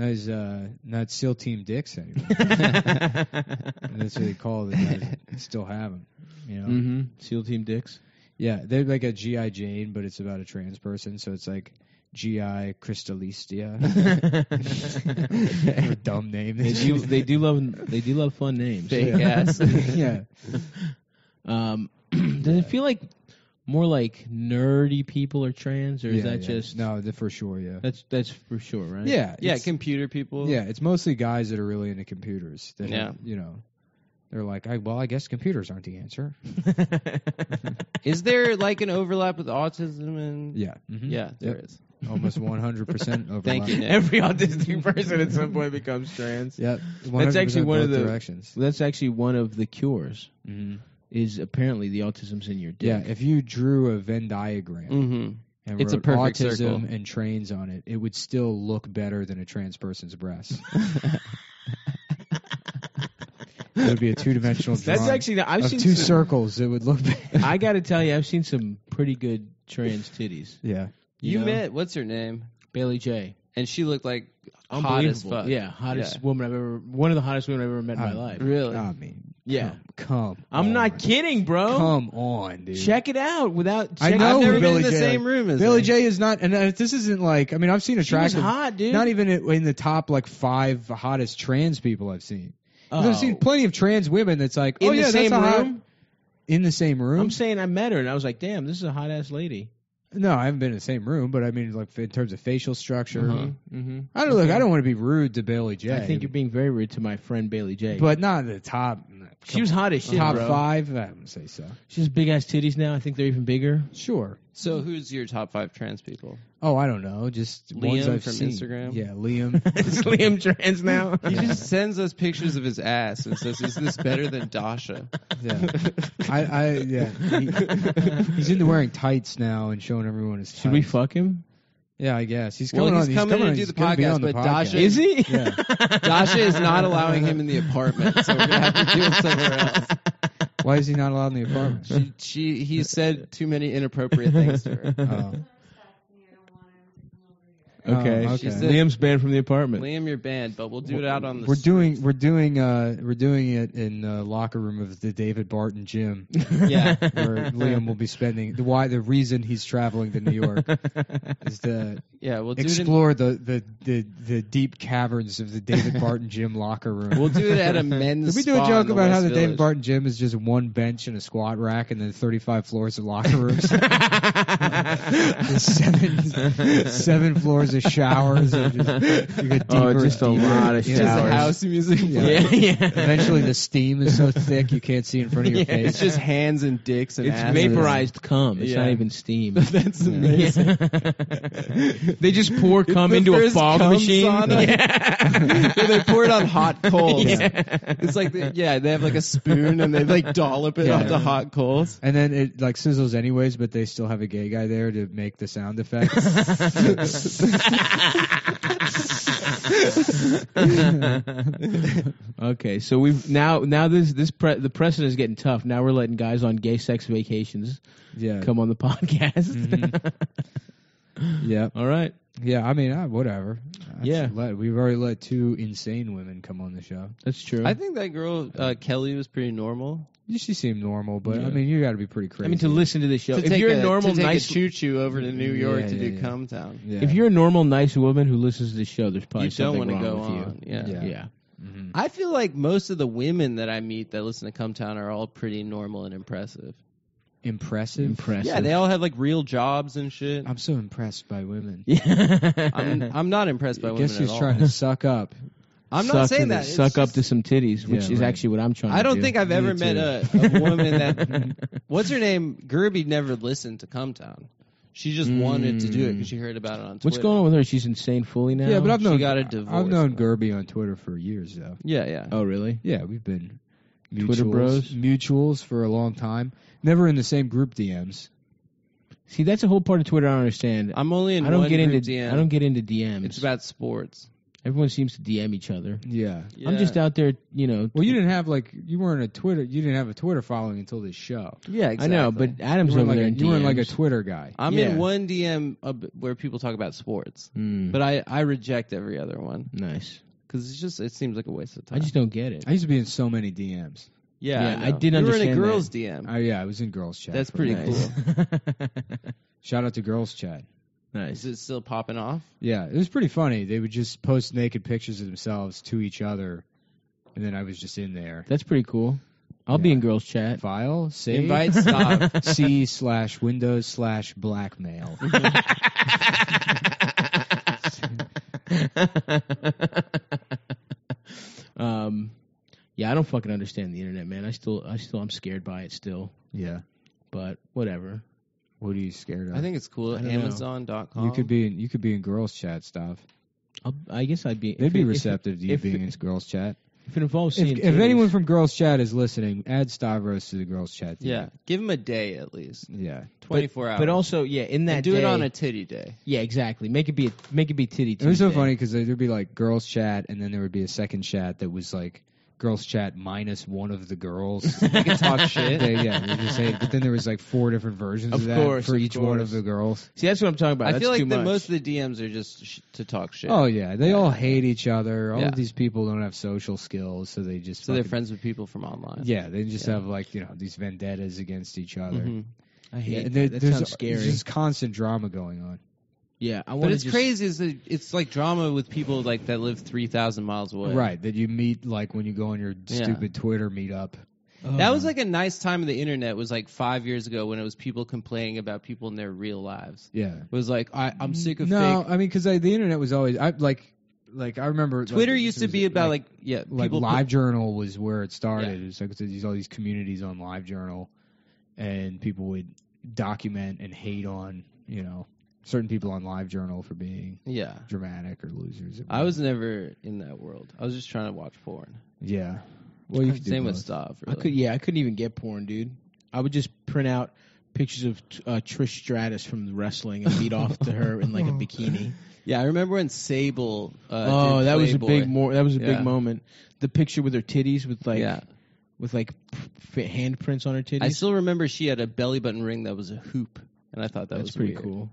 Not as, uh, not SEAL Team Dicks anymore. <laughs> That's what they call the guys that still have them. You know? hmm SEAL Team Dicks. Yeah, they're like a GI Jane, but it's about a trans person, so it's like GI Crystalistia. <laughs> Dumb name. They do they do love they do love fun names. Fake ass. <laughs> yeah. Um, <clears throat> does it feel like more like nerdy people are trans, or is yeah, that yeah. just no? the- For sure, yeah. that's that's for sure, right? Yeah, Yeah, computer people. yeah. It's mostly guys that are really into computers. That Yeah. have, you know, they're like, I, well, I guess computers aren't the answer. <laughs> <laughs> Is there like an overlap with autism and? Yeah, mhm. Yeah, there Yep. is. almost 100 percent <laughs> overlap. Thank you, Nick. Every autistic person at some point becomes trans. Yep, That's actually one of the- directions. That's actually one of the cures. hmm Is apparently the autism's in your dick. Yeah, if you drew a Venn diagram Mm-hmm. and It's a wrote perfect autism circle. and trains on it, it would still look better than a trans person's breast. <laughs> it would be a two-dimensional drawing That's actually I've of seen two some, circles. It would look. better. I got to tell you, I've seen some pretty good trans titties. <laughs> yeah, You, know? met what's her name? Bailey Jay. And she looked like hot as Unbelievable. fuck. Yeah, hottest Yeah. woman I've ever, one of the hottest women I've ever met in my Uh, life. Really? I mean, Yeah. come. come I'm on. not kidding, bro. Come on, dude. Check it out without. I know I've never who been in the J. same room as Billy her. J is not, and uh, this isn't like. I mean, I've seen She was attractive. hot, dude. Not even in the top like five hottest trans people I've seen. 'Cause I've seen Oh. plenty of trans women that's like, in oh the yeah, same that's a hot- room. in the same room. I'm saying I met her and I was like, damn, this is a hot ass lady. no, I haven't been in the same room, but I mean, like in terms of facial structure. Uh-huh. Mm-hmm. I don't look. I don't want to be rude to Bailey Jay. I think you're being very rude to my friend Bailey Jay. but not the top. She was hot as shit, top bro. five. I wouldn't say so. She has big ass titties now. I think they're even bigger. Sure. So who's your top five trans people? Oh, I don't know. Just ones Liam I've from seen. Instagram? Yeah, Liam. <laughs> is Liam trans now? <laughs> He just sends us pictures of his ass and says, "Is this better than Dasha?" yeah, I, I yeah. He, he's into wearing tights now and showing everyone his. Should we tights. fuck him? Yeah, I guess he's Well, coming he's on. coming he's to do the podcast, on the but podcast. Dasha- Is he? Yeah. <laughs> Dasha is not allowing him in the apartment, so we're gonna have to do it somewhere else. Why is he not allowed in the apartment? She, she, he said too many inappropriate things to her. Oh. Okay. Oh, okay. said- Liam's banned from the apartment. Liam, you're banned, but we'll do it out on the. We're doing we're doing uh we're doing it in the locker room of the David Barton gym <laughs> Yeah. where Liam will be spending the why the reason he's traveling to New York <laughs> is to Yeah, we'll do it. In, explore the, the, the, the deep caverns of the David Barton gym locker room. we'll do it at a <laughs> men's. Did we do a joke about how West the David Barton gym is just one bench and a squat rack and then 35 floors of locker rooms? Seven, seven floors of showers. And just, you get Oh, deeper just a and deeper. lot of Yeah. Just showers. house music. Yeah. yeah, <laughs> yeah. Eventually, the steam is so thick you can't see in front of your <laughs> Yeah, face. It's just hands and dicks and It's asses. vaporized cum. It's Yeah. not even steam. <laughs> That's amazing. they just pour cum into a first fog cum machine. sauna. Yeah. Yeah, they pour it on hot coals. Yeah. It's like they, yeah, they have like a spoon and they like dollop it Yeah. onto hot coals. and then it like sizzles anyways, but they still have a gay guy there to make the sound effects. Okay, so we've now now this this pre- the precedent is getting tough. Now we're letting guys on gay sex vacations yeah, come on the podcast. <laughs> Mhm. yeah, All right. yeah. I mean, uh, whatever. That's Yeah. let- we've already let two insane women come on the show. That's true. I think that girl uh, Kelly was pretty normal. She seemed normal, but Yeah. I mean, you got to be pretty crazy. I mean, to listen to the show. To if take you're a, a normal, to take nice, a choo choo over to New York Yeah, to yeah, do yeah. Cum Town. yeah. if you're a normal, nice woman who listens to the show, there's probably You don't something want to wrong go with on. Yeah. you. Yeah. Yeah. Mhm. I feel like most of the women that I meet that listen to Cum Town are all pretty normal and impressive. impressive. Impressive. Yeah, they all have like real jobs and shit. I'm so impressed by women. Yeah. <laughs> I'm I'm not impressed by I women guess he's at all. trying to suck up. I'm not saying to the- that. It's Suck up just- to some titties, which Yeah, is right. actually what I'm trying I to don't do. think I've ever met a, a woman that. <laughs> What's her name? Gerby never listened to Cum Town. She just wanted to do it because she heard about it on Twitter. What's going on with her? She's insane fully now. Yeah, but I've She known got a I've known. Gerby on Twitter for years though. Yeah, yeah. Oh, really? Yeah, we've been mutuals, Twitter bros? mutuals for a long time. Never in the same group DMs. See, that's a whole part of Twitter I don't understand. I'm only in I don't one get group into DM. I don't get into DMs. It's about sports. Everyone seems to DM each other. Yeah. I'm just out there, you know. Well, you didn't have like you weren't a Twitter. You didn't have a Twitter following until this show. Yeah, I know, but Adam's You weren't over like there. a, in you weren't like a DMs. Twitter guy. I'm Yeah. in one DM ab- where people talk about sports, Mm, but I I reject every other one nice. because it's just it seems like a waste of time. I just don't get it. I used to be in so many DMs. yeah, Yeah, I know. did You were in a understand girls DM. Oh yeah, I was in girls chat. That's for a pretty while. cool. <laughs> Shout out to girls chat. Nice. Is it still popping off? Yeah, it was pretty funny. They would just post naked pictures of themselves to each other, and then I was just in there. That's pretty cool. I'll be Yeah. in girls chat. File save Invite stop. <laughs> C slash Windows slash blackmail. <laughs> um, yeah, I don't fucking understand the internet, man. I still, I still, I'm scared by it still. Yeah. But whatever. What are you scared of? I think it's cool. I don't know. Amazon.com. you could be in you could be in girls chat stuff. I'll, I guess I'd be. They'd if be it- if receptive to you if being in girls chat. If it involves If, seeing if titties. anyone from girls chat is listening, add Stavros to the girls chat. team. Yeah, give them a day at least. Yeah. 24 hours. but also, yeah, in that And do it day- on a titty day. Yeah, exactly. Make it be, a, make it be titty. It was so Tuesday. funny because there'd be like girls chat, and then there would be a second chat that was like girls chat minus one of the girls. <laughs> You can talk <laughs> shit. They- yeah, they just say, but then there was like four different versions of, Of that course, for of each one of the girls. See, that's what I'm talking about. I That's feel like that much. most of the DMs are just sh- to talk shit. Oh yeah, they all hate each other. All Yeah. of these people don't have social skills, so they just so they're friends with people from online. Yeah, they just Yeah. have like you know these vendettas against each other. Mhm. I hate and there- that. there's sounds scary. There's just constant drama going on. Yeah, I want But it's just, crazy. Is that it's like drama with people like that live three thousand miles away. Right, that you meet like when you go on your Yeah. stupid Twitter meetup. Oh, that was like a nice time of the internet. Was like five years ago when it was people complaining about people in their real lives. Yeah. It was like I, I'm sick of no, fake. I mean because the internet was always I like like I remember Twitter like, used this to was, be about like, yeah, like people put- LiveJournal was where it started. Yeah. It was like there's all these communities on LiveJournal, and people would document and hate on you know certain people on LiveJournal for being yeah. dramatic or losers. I was never in that world. I was just trying to watch porn. yeah. Well, you could <laughs> do Same with both. stuff. I could, yeah, I couldn't even get porn, dude. I would just print out pictures of uh, Trish Stratus from wrestling and beat off to her in like a <laughs> bikini. Yeah, I remember when Sable. Uh, oh, did that was a big, more. That was a Yeah. big moment. The picture with her titties, with like, yeah, with like f- handprints on her titties. I still remember she had a belly button ring that was a hoop, and I thought that That's was pretty weird. cool.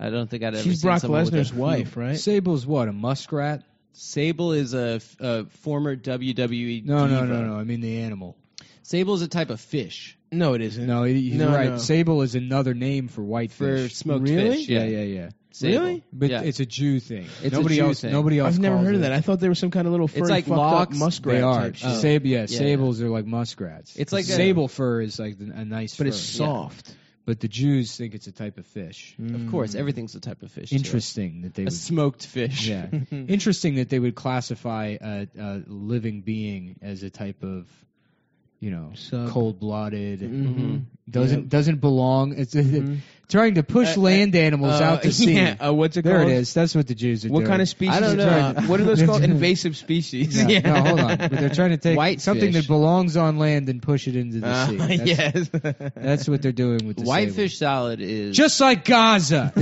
I don't think I'd ever. She's seen Brock someone with Lesnar's hoop. wife, <laughs> right? Sable's what a muskrat? Sable is a, f- a former WWE. No, no, diva. no, no. I mean the animal. Sable is a type of fish No, it isn't. No, he- he's No, right. no. Sable is another name for for whitefish. smoked Really? fish. yeah, Yeah, yeah, yeah. Sable. Really? But yeah. it's a Jew thing. It's a nobody Jew else. thing. Nobody else. I've never calls heard of it. that. I thought there was some kind of little furry, like fucked locks. up muskrat. They are. type oh. shit. Oh. Sab- yeah, Yeah. sables are like muskrats. It's like a- sable fur is like a nice, but fur. it's soft. But the Jews think it's a type of fish. Of course, everything's a type of fish. to us. Interesting that they A would. smoked fish. Yeah, <laughs> interesting that they would classify a, a living being as a type of, you know, Sub. cold-blooded. Mhm. Doesn't doesn't belong. It's Mhm. trying to push Uh, uh, land animals Uh, out to <laughs> sea. Yeah. Uh, what's it There called? it is. That's what the Jews are What doing. kind of species? I don't are know. trying- What are those <laughs> called? Invasive species. Yeah, No, hold on. But they're trying to take White something fish. that belongs on land and push it into the Uh, sea. <laughs> That's, yes. that's what they're doing with the White fish salad is Just like Gaza.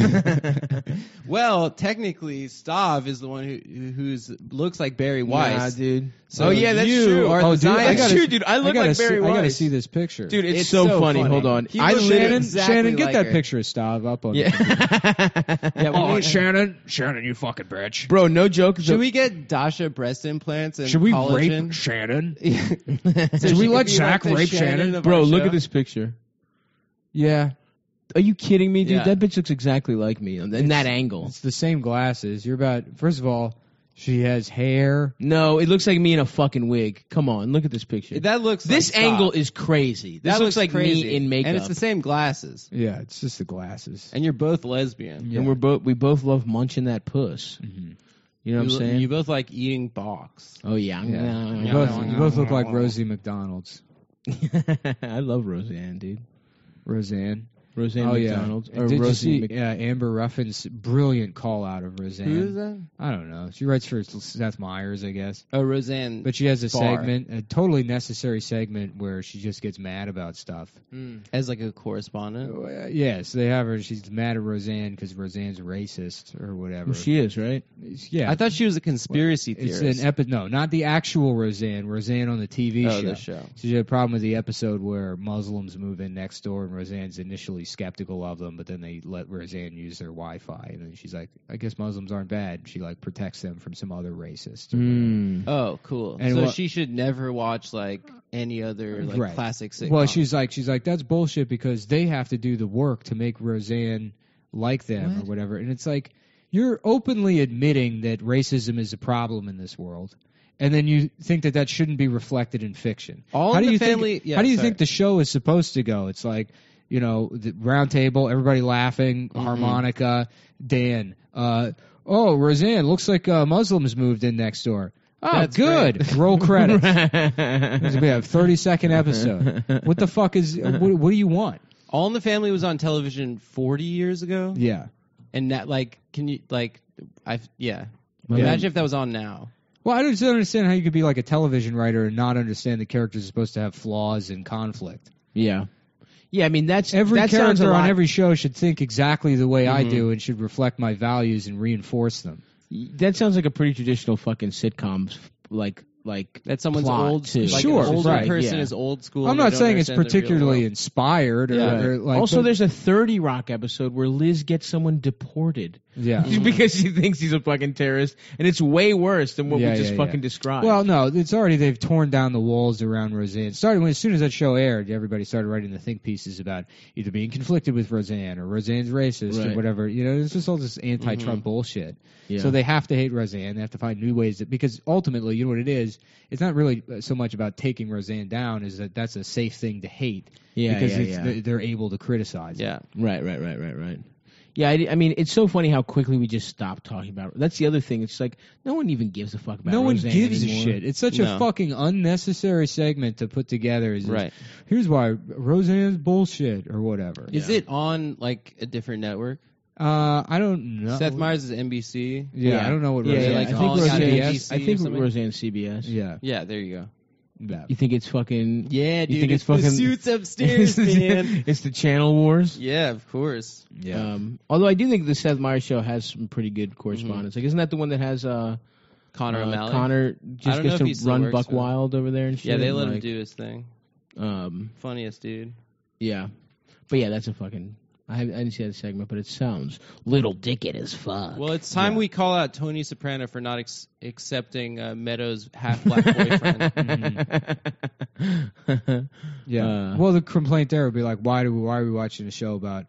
well, technically, Stav is the one who who's looks like Bari Nah, Weiss. dude. So oh yeah, that's you true. are oh, dude, I gotta, true, dude. I look gotta like Bari see, I gotta see this picture. Dude, it's, It's so, so funny. funny. Hold on. He I looks literally- Shannon, exactly Shannon, get like that her. picture of Stav up on. Yeah. <laughs> Yeah, we Oh, need- Shannon, Shannon, you fucking bitch. Bro, no joke. Should we get Dasha breast implants and Should we collagen? rape Shannon? <laughs> So Should we she let be Zach like the rape Shannon? of Bro, our look show? at this picture. Yeah, Are you kidding me, dude? Yeah. That bitch looks exactly like me in that angle. it's the same glasses. You're about. First of all, She has hair. No, it looks like me in a fucking wig. Come on, look at this picture. That looks. this like angle stop. is crazy. This that looks looks like crazy. me in makeup. and it's the same glasses. Yeah, it's just the glasses. And you're both lesbian. Yeah. And we're both we both love munching that puss. hmm You know what I'm you, saying? you both like eating box. oh yeah. Yeah. You both, you both look like Rosie McDonald's. <laughs> I love Roseanne, dude. Roseanne. Roseanne oh McDonald. yeah. Or Did Rosie you see Mc- uh, Amber Ruffin's brilliant call out of Roseanne? Who is that? I don't know. She writes for Seth Meyers, I guess. Oh, Roseanne. But she has a Barr. segment, a totally necessary segment where she just gets mad about stuff. as like a correspondent. Uh, Yes, they have her. She's mad at Roseanne because Roseanne's racist or whatever. Well, she is, right? yeah, I thought she was a conspiracy it's theorist. an epi- No, not the actual Roseanne. Roseanne on the TV oh, show. the show. She had a problem with the episode where Muslims move in next door, and Roseanne's initially skeptical of them, but then they let Roseanne use their Wi-Fi, and then she's like, "I guess Muslims aren't bad." She like protects them from some other racist. Mm. Oh, cool. And so what- she should never watch like any other like Right. classic sitcom. Well, she's like, she's like, that's bullshit because they have to do the work to make Roseanne like them or whatever. And it's like, you're openly admitting that racism is a problem in this world. And then you think that that shouldn't be reflected in fiction. All how in do you family- Think, yeah, how do you sorry. think the show is supposed to go? It's like, you know, the round table, everybody laughing, Mm-hmm. harmonica, Dan. Uh, oh, Roseanne, looks like uh, Muslims moved in next door. Oh, That's good. great. Roll credits. <laughs> Will be a 30 second episode. What the fuck is, what, what do you want? All in the Family was on television 40 years ago, Yeah. and that like, can you like, I yeah. Yeah. Imagine if that was on now. Well, I just don't understand how you could be like a television writer and not understand the characters are supposed to have flaws and conflict. Yeah. Yeah, I mean that's Every that character on every show should think exactly the way I Mhm. do and should reflect my values and reinforce them. That sounds like a pretty traditional fucking sitcom, like like That someone's plot, old, too. like Sure, an older right, person yeah. is old school. I'm not saying it's understand the real particularly inspired or, Yeah. or like also, but- there's a 30 Rock episode where Liz gets someone deported yeah. <laughs> because she thinks he's a fucking terrorist, and it's way worse than what Yeah, we just yeah, fucking yeah. described. Well, no, it's already they've torn down the walls around Roseanne. Started when as soon as that show aired, everybody started writing the think pieces about either being conflicted with Roseanne or Roseanne's racist or Right. whatever. You know, it's just all this anti-Trump bullshit. yeah. So they have to hate Roseanne. They have to find new ways that because ultimately, you know what it is. It's not really uh, so much about taking Roseanne down, is that that's a safe thing to hate yeah, because yeah, it's, yeah. they're- they're able to criticize. it. Yeah, Right, right, right, right, right. Yeah, I, I mean, it's so funny how quickly we just stop talking about. It. That's the other thing. It's like no one even gives a fuck about. No one gives anymore. a shit. It's such a fucking unnecessary segment to put together. Is right. Here's why Roseanne's bullshit or whatever. Is Yeah. it on like a different network? Uh, I don't know. Seth Meyers is NBC. Yeah, Yeah. I don't know what Yeah, Roseanne. yeah, like I think calling out Roseanne. NBC I think something? Roseanne CBS. Yeah, Yeah, there you go. Yeah. You think it's fucking? Yeah, You dude. think it's the fucking- suits <laughs> upstairs, man. it's the Channel Wars. yeah, of course. yeah. Um, although I do think the Seth Meyers show has some pretty good correspondence. Mm-hmm. Like, isn't that the one that has uh, Conner uh, O'Malley. Conner just don't gets to run Buck. Wild over there and shit. Yeah, they let him like, do his thing. Um, Funniest dude. yeah, but yeah, that's a fucking. I, haven't- I didn't see that segment, but it sounds little dickhead as fuck. Well, it's time Yeah. we call out Tony Soprano for not ex- accepting uh, Meadow's half black boyfriend. <laughs> <laughs> Yeah. Uh, well, the complaint there would be like, why do we, why are we watching a show about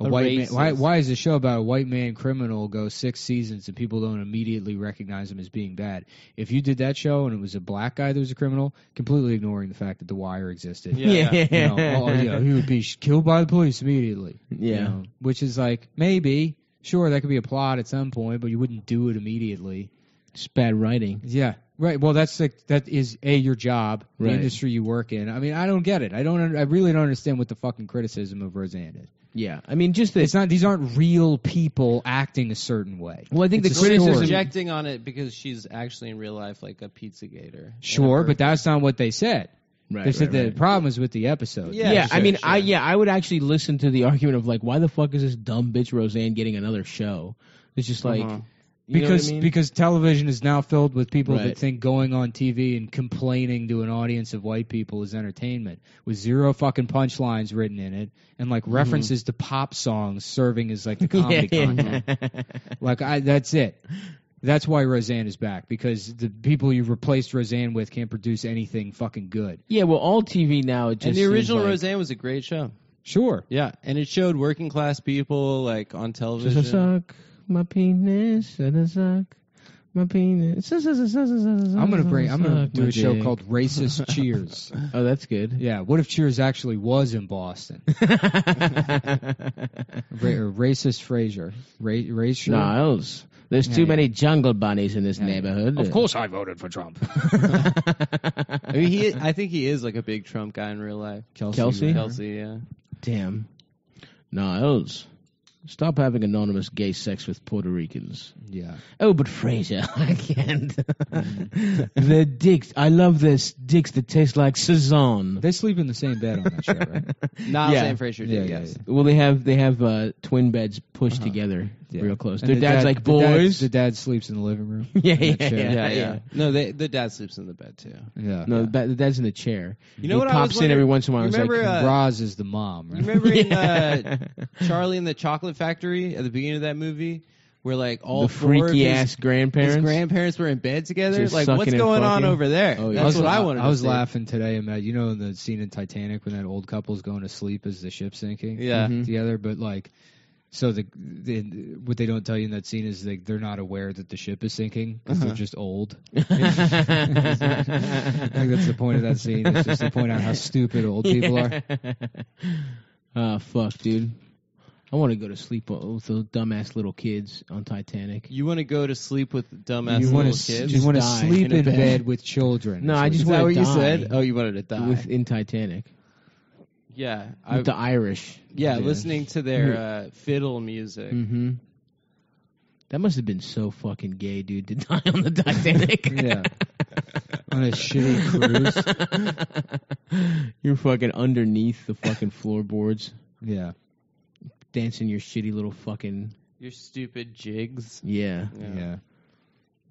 a, A white man? Why, why is a show about a white man criminal go six seasons and people don't immediately recognize him as being bad? If you did that show and it was a black guy that was a criminal, completely ignoring the fact that The Wire existed. Yeah. yeah, You know, oh, oh yeah, he would be killed by the police immediately. you Yeah. know, which is like maybe sure that could be a plot at some point, but you wouldn't do it immediately. It's bad writing. Yeah, right. Well, that's like that is a your job, the Right. industry you work in. I mean, I don't get it. I don't. I really don't understand what the fucking criticism of Roseanne is. Yeah, I mean, just the It's not. These aren't real people acting a certain way. Well, I think It's the a criticism. story. Projecting on it because she's actually in real life like a pizza gator. Sure, but that's not what they said. Right, they said right, the right. problem is with the episode. Yeah, Yeah, I sure, mean, I yeah, I would actually listen to the argument of like, why the fuck is this dumb bitch Roseanne getting another show? It's just like Uh-huh. You know what I because mean? because television is now filled with people Right. that think going on TV and complaining to an audience of white people is entertainment with zero fucking punchlines written in it and like mm-hmm. references to pop songs serving as like the <laughs> comedy yeah, content. yeah. Like I, that's it. That's why Roseanne is back because the people you replaced Roseanne with can't produce anything fucking good. yeah. Well, all TV now it just And the seems original like, Roseanne was a great show. Sure. Yeah, and it showed working class people like on Does television. It suck? My penis, does it suck? My penis. I'm gonna bring. I'm gonna do my a show called Racist <laughs> Cheers. Oh, that's good. Yeah. What if Cheers actually was in Boston? <laughs> Ra- or racist Frasier. Ra- racial. Niles, there's Yeah, too yeah. many jungle bunnies in this Yeah, yeah. neighborhood. Of course, I voted for Trump. <laughs> I mean, he. I think he is like a big Trump guy in real life. Kelsey? Ray. Kelsey, yeah. Damn. Niles, stop having anonymous gay sex with Puerto Ricans. Yeah. Oh, but Frasier, <laughs> I can't. the dicks. I love this dicks that taste like Cezanne. They sleep in the same bed on that show, right? <laughs> Not Yeah. Sam Frasier Yeah, did. yeah, yes. Well, they have they have uh, twin beds pushed Uh-huh. together Yeah. real close. And Their the dad's dad- like the dad- boys. the dad sleeps in the living room. <laughs> yeah, in yeah, that yeah, Yeah, yeah. yeah. No, they, the dad sleeps in the bed too. Yeah. No, the, ba- the dad's in the chair. You know he what I pops was in every once in a while. You and remember, like, uh, Roz is the mom, You right? remember in uh, <laughs> Charlie and the Chocolate Factory at the beginning of that movie, where like all the four of freaky his, ass grandparents. his grandparents were in bed together? Just like, sucking what's and going on fucking? over there? Oh, yeah. That's I was, what I wanted. I was to see. laughing today, Matt. You know, in the scene in Titanic when that old couple's going to sleep as the ship's sinking Yeah. Mhm. together, but like, so the, the what they don't tell you in that scene is like they're not aware that the ship is sinking because Uh-huh. they're just old. <laughs> <laughs> I think that's the point of that scene. It's just to point out how stupid old <laughs> people are. Ah, fuck, dude. I want to go to sleep with those dumbass little kids on Titanic. You want to go to sleep with dumbass you little want kids? you want to sleep in in bed. bed. with children. No, is I just Is wanna what you said? Oh, you wanted to die. With, in Titanic. Yeah, I, With the Irish. yeah, Yeah. listening to their uh, fiddle music. Mm-hmm. That must have been so fucking gay, dude, to <laughs> die on the Titanic. <laughs> Yeah. on a shitty cruise. <laughs> You're fucking underneath the fucking floorboards, Yeah, dancing your shitty little fucking Your stupid jigs. yeah. yeah.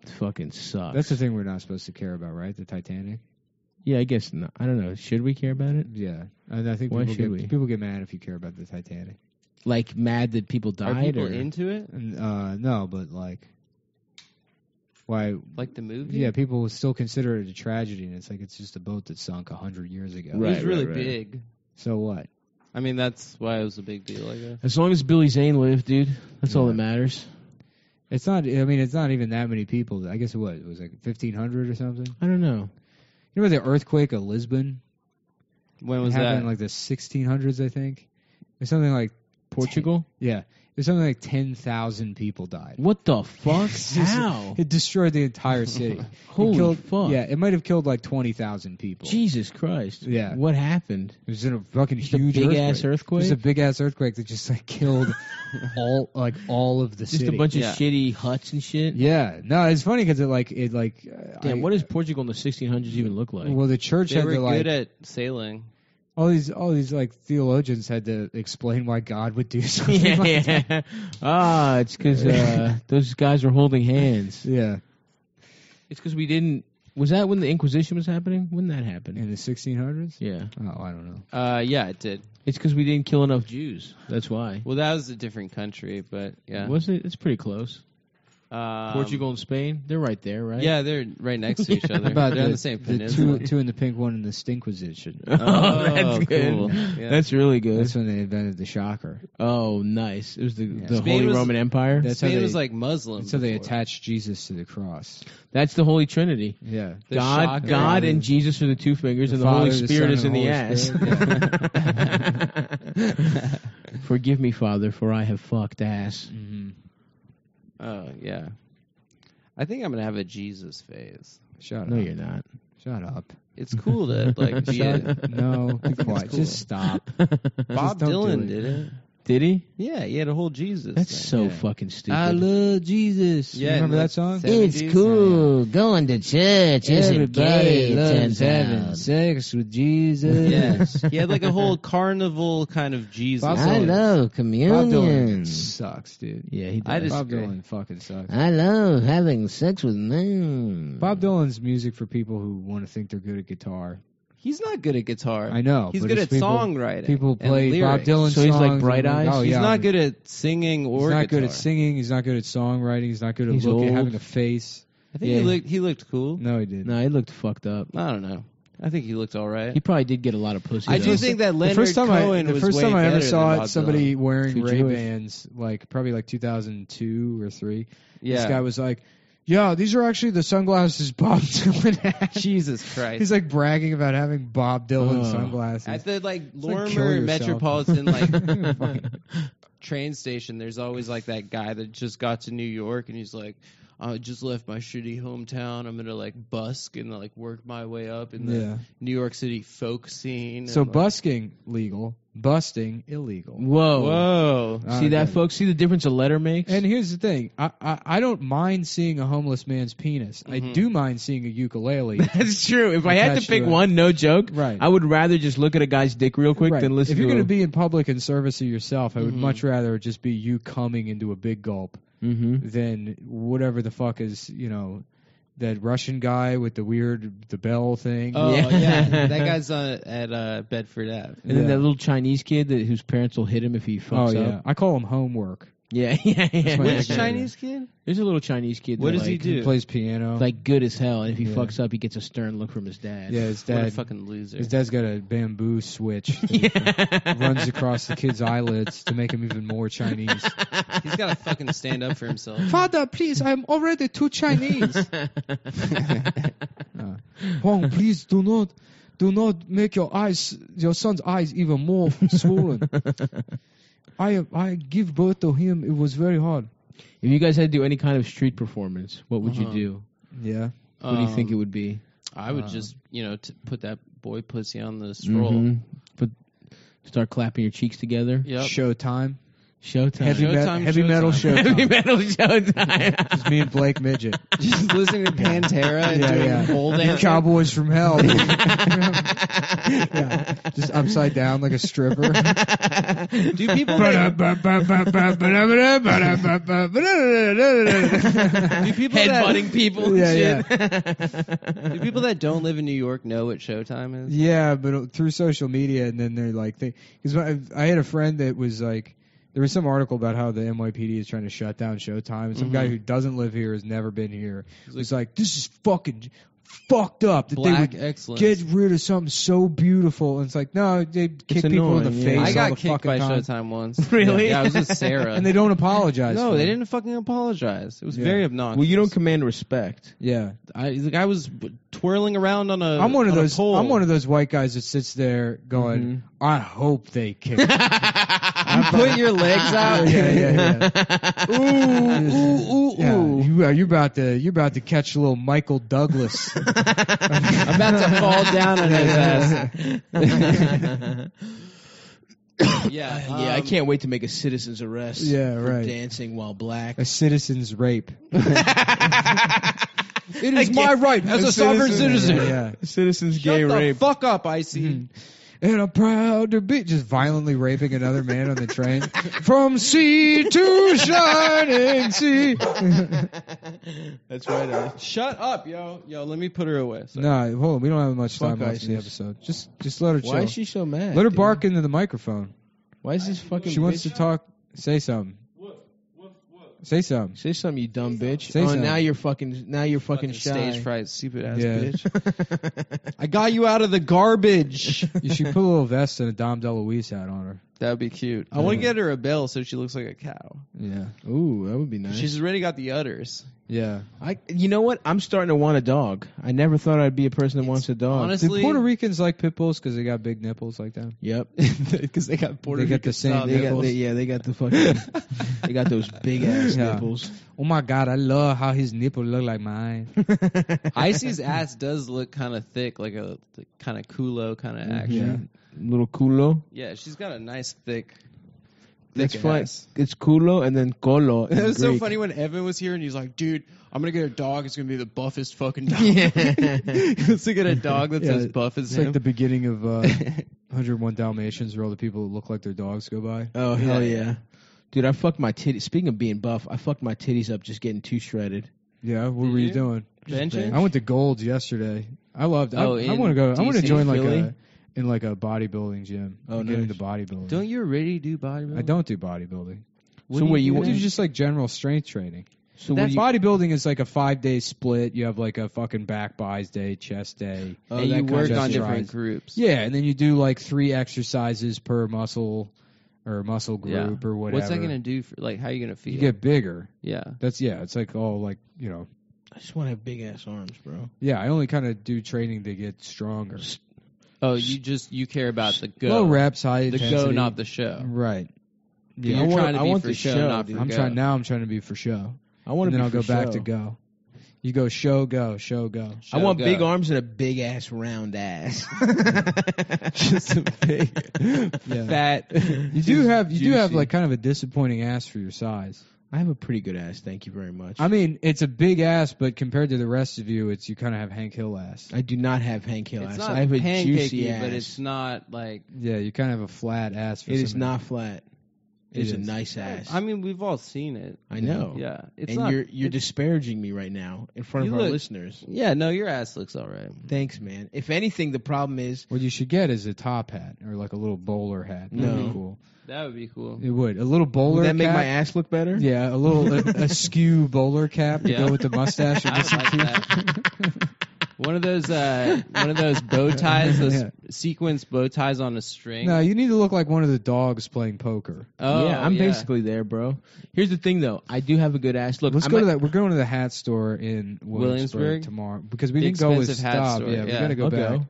It fucking sucks. That's the thing we're not supposed to care about, right? The Titanic. Yeah, I guess not. I don't know. Should we care about it? Yeah, and I think Why people should get we? people get mad if you care about the Titanic. Like mad that people Are died, people or into it? And, uh, no, but like, why? Like the movie? Yeah, people still consider it a tragedy, and it's like it's just a boat that sunk a hundred years ago. It was really right, right. big. So what? I mean, that's why it was a big deal, I guess. as long as Billy Zane lived, dude, that's all that matters. It's not. I mean, it's not even that many people. I guess it was. It was like fifteen hundred or something. I don't know. You know the earthquake of Lisbon? When It was happened that? in like the sixteen hundreds, I think. It's something like Portugal? yeah. It was something like ten thousand people died. What the fuck? <laughs> How? It destroyed the entire city. <laughs> It Holy killed, fuck! Yeah, it might have killed like twenty thousand people. Jesus Christ! Yeah. What happened? It was in a fucking Just a huge big earthquake. ass It was a big ass earthquake that just like killed <laughs> all like all of the Just city. a bunch of shitty huts and shit. Yeah, no, it's funny because it like it like. uh, Damn, I- what does Portugal in the 1600s even look like? Well, the church They had were to like good at sailing. All these all these like theologians had to explain why God would do <laughs> something yeah, like that. Ah, it's because uh, <laughs> those guys were holding hands. Yeah, It's because we didn't. Was that when the Inquisition was happening? When that happened? in the 1600s. Yeah, Oh, I don't know. Uh, yeah, it did. it's because we didn't kill enough Jews. That's why. Well, that was a different country, but yeah. Was it? It's pretty close. Um, Portugal and Spain, they're right there, right? Yeah, they're right next to <laughs> each other. How about they're on the, the same the peninsula. two two in the pink, one in the Stinkquisition. Oh, <laughs> Oh, that's <laughs> good. cool. Yeah. That's really good. That's when they invented the shocker. oh, nice. It was the, Yeah. the Holy was- Roman Empire. That's how Spain they- was like Muslim. So they before. attached Jesus to the cross. That's the Holy Trinity. Yeah. The God, shocker. God, and Jesus are the two fingers, The and the Holy Father, the Spirit is in the ass. Forgive me, Father, for I have fucked ass. hmm Oh yeah. I think I'm gonna have a Jesus phase. Shut up. No, up. you're not. Shut up. It's cool to like <laughs> be a, Shut, no, be <laughs> quiet. cool. Just stop. <laughs> Bob don't do Dylan it. did it. Did he? Yeah, he had a whole Jesus. That's thing. so Yeah. fucking stupid. I love Jesus. Yeah, you remember that song? seven- it's 70s? cool going to church. Isn't Everybody loves having out. sex with Jesus. Yes, <laughs> he had like a whole carnival kind of Jesus. Bob I Dylan. love Bob. Dylan sucks, dude. Yeah, he does. I just- Bob disagree. Dylan fucking sucks. I love having sex with men. Bob Dylan's music for people who want to think they're good at guitar. He's not good at guitar. I know. He's but good it's at people, songwriting. People and play Bob lyrics. Dylan So he's like songs Bright and Eyes? Oh, He's yeah. not good at singing or He's not good at singing. He's not good at songwriting. He's not good at He's looking, old. having a face. I think Yeah. he looked he looked cool. No, he didn't. No, he looked fucked up. I don't know. I think he looked all right. He probably did get a lot of pussy. I though. do think that the Leonard first time Cohen I, the was first way time I ever better than saw Bob it, somebody wearing Ray Jewish. Bans, like probably like 2002 or three. Yeah. This guy was like, Yeah, these are actually the sunglasses Bob <laughs> Dylan had. Jesus Christ. He's like bragging about having Bob Dylan sunglasses. At the like like kill Lorimer yourself. Metropolitan like <laughs> train station, there's always like that guy that just got to New York and he's like, I just left my shitty hometown. I'm gonna like busk and like work my way up in the Yeah. New York City folk scene. so and, like- busking legal, busting illegal. Whoa. Whoa. See that, folks? See the difference a letter makes? And here's the thing: I, I I don't mind seeing a homeless man's penis. I Mhm. do mind seeing a ukulele. <laughs> That's true. If I had to Attached to pick one, no joke, Right. I would rather just look at a guy's dick real quick Right. than listen if you're to going to be in public in service of yourself, I would Mhm. much rather just be you coming into a big gulp hmm than whatever the fuck is you know that Russian guy with the weird the bell thing. Oh Yeah. yeah, <laughs> that guy's uh, at uh, Bedford Ave. And then that little Chinese kid that whose parents will hit him if he fucks Oh yeah, up. I call him homework. <laughs> Yeah, yeah, yeah. my Which nickname. Chinese kid? There's a little Chinese kid. What that, does he like, do? He plays piano. Like good as hell, and if he Yeah. fucks up, he gets a stern look from his dad. yeah, his What a dad. fucking loser. His dad's got a bamboo switch that <laughs> runs across the kid's eyelids to make him even more Chinese. <laughs> He's got to fucking stand up for himself. Father, please, I'm already too Chinese. Uh, Huang, please do not, do not make your eyes, your son's eyes even more swollen. I, I give birth to him. It was very hard. If you guys had to do any kind of street performance, what would Uh-huh. you do? Yeah. What do you think it Um, would be? I would Uh, just, you know, t- put that boy pussy on the stroll. Mhm. Put start clapping your cheeks together. Yep. Showtime. Showtime. Heavy, me- Showtime, heavy metal Showtime. Heavy metal showtime. <laughs> Just me and Blake Midget. Just listening to Pantera and Yeah, doing yeah. pole dancing. Cowboys from hell. <laughs> yeah. Just upside down like a stripper. Do people do people that, Headbutting people. and Yeah, shit. do people that don't live in New York know what Showtime is? Yeah, but through social media, and then they're like, because I, I had a friend that was like, there was some article about how the NYPD is trying to shut down Showtime, and some guy Mhm. who doesn't live here has never been here was like, this is fucking fucked up that Black they would excellence. get rid of something so beautiful. And it's like, no, they kick people in the annoying, face. yeah. I all got the kicked fucking by time. Showtime once. <laughs> Really? Yeah, I was with Sarah. and they don't apologize. no, for they it. didn't fucking apologize. It was Yeah. very obnoxious. Well, you don't command respect. Yeah, I, the guy was b- twirling around on a. I'm one of on a those. pole. I'm one of those white guys that sits there going, Mhm. I hope they kick. You <laughs> put your legs out. <laughs> yeah, yeah, yeah. Ooh, ooh, ooh, Yeah, ooh. you, are you're about to you're about to catch a little Michael Douglas. I'm about to fall down on his ass. <laughs> yeah, <laughs> yeah, I um, can't wait to make a citizen's arrest. Yeah, for right. Dancing while black. a citizen's rape. <laughs> It is my right as a sovereign citizen. Yeah. Citizen's Shut gay the rape. fuck up, Icy. Mhm. And I'm proud to be just violently raping another man on the train. From sea to shining sea. <laughs> That's right. Uh, Shut up, yo, yo. Let me put her away. Sorry. no, hold on. We don't have much Fuck time left in the ISIS. episode. Just just let her chill. why is she so mad? let her dude? bark into the microphone. Why is this fucking? She wants bitch- to talk. Say something. Say something. Say something, you dumb bitch. Oh, Say oh, something. now you're fucking. Now you're fucking, Fucking shy. stage fright, stupid ass Yeah. bitch. <laughs> I got you out of the garbage. <laughs> You should put a little vest and a Dom DeLuise hat on her. that would be cute. I want to get her a bell so she looks like a cow. Yeah. Ooh, that would be nice. She's already got the udders. Yeah. I. You know what? I'm starting to want a dog. I never thought I'd be a person that wants a dog. honest- Do Honestly- Puerto Ricans like pit bulls because they got big nipples like that? Yep. <laughs> Because they got Puerto They get Rican the same style They got, nipples. they, yeah, they got the fucking. <laughs> they got those big ass Yeah. nipples. Oh my god, I love how his nipple look like mine. <laughs> Icy's ass does look kind of thick, like a kind of culo kind of mm-hmm. action. Little culo. Yeah, she's got a nice thick. That's thick fun. ass. It's culo and then colo. <laughs> It was so funny when Evan was here and he's like, "Dude, I'm gonna get a dog. It's gonna be the buffest fucking <laughs> dog." Yeah. he wants to get a dog that's Yeah, as buff as It's him. like the beginning of uh, <laughs> 101 Dalmatians where all the people that look like their dogs go by. Oh hell Yeah. yeah. Dude, I fucked my titties. Speaking of being buff, I fucked my titties up just getting too shredded. Yeah, what Did were you, you? doing? Benching? I went to Gold's yesterday. I loved. Oh, I, I in want to go. I want to DC, join like a in like a bodybuilding gym. Oh, get nice. into bodybuilding. Don't you already do bodybuilding? I don't do bodybuilding. so wait, you I want do just like general strength training. so that you, bodybuilding is like a five day split. You have like a fucking back buys day, chest day. oh, and that you work on different tries. groups. Yeah, and then you do like three exercises per muscle or muscle Yeah. group or whatever. What's that gonna do for like? How are you gonna feel? You get bigger. yeah. That's yeah. It's like all like you know I just want to have big ass arms, bro. Yeah, I only kind of do training to get stronger. Oh, you just you care about the go, Low reps, high the intensity. go, not the show. right. You're Yeah, I want- trying to I be want for the show, show, not dude. for I'm go. trying now. I'm trying to be for show, I want and to. then I'll go back show. to go. You go show, go, show, go. I want go. big arms and a big ass round ass. <laughs> <laughs> Just a big Yeah. fat. You do have you do have like kind of a disappointing ass for your size. I have a pretty good ass. Thank you very much. I mean, it's a big ass, but compared to the rest of you, it's you kind of have Hank Hill ass. I do not have Hank Hill It's ass. not I have a pancakey, juicy ass. but it's not like. Yeah, you kind of have a flat ass. For It is somebody. not flat. It It is a nice ass. I mean, we've all seen it. I know. Yeah, it's and not. you're you're it's- disparaging me right now in front of our look- listeners. Yeah, no, your ass looks all right. Thanks, man. If anything, the problem is What you should get is a top hat or like a little bowler hat. That'd No. be cool. That would be cool. It would a little bowler. would that make my ass look better? Yeah, a little a, a skew bowler cap to Yeah. go with the mustache. and <laughs> I like teeth. <laughs> One of those, uh, one of those bow <laughs> ties, those Yeah. sequence bow ties on a string. No, you need to look like one of the dogs playing poker. oh, yeah, I'm basically there, bro. Here's the thing, though. I do have a good ass. Look, Let's I go to that. We're going to the hat store in Williamsburg, Williamsburg? tomorrow because we The didn't go with expensive hat Stop. store, Yeah, we yeah. got to go I'll back.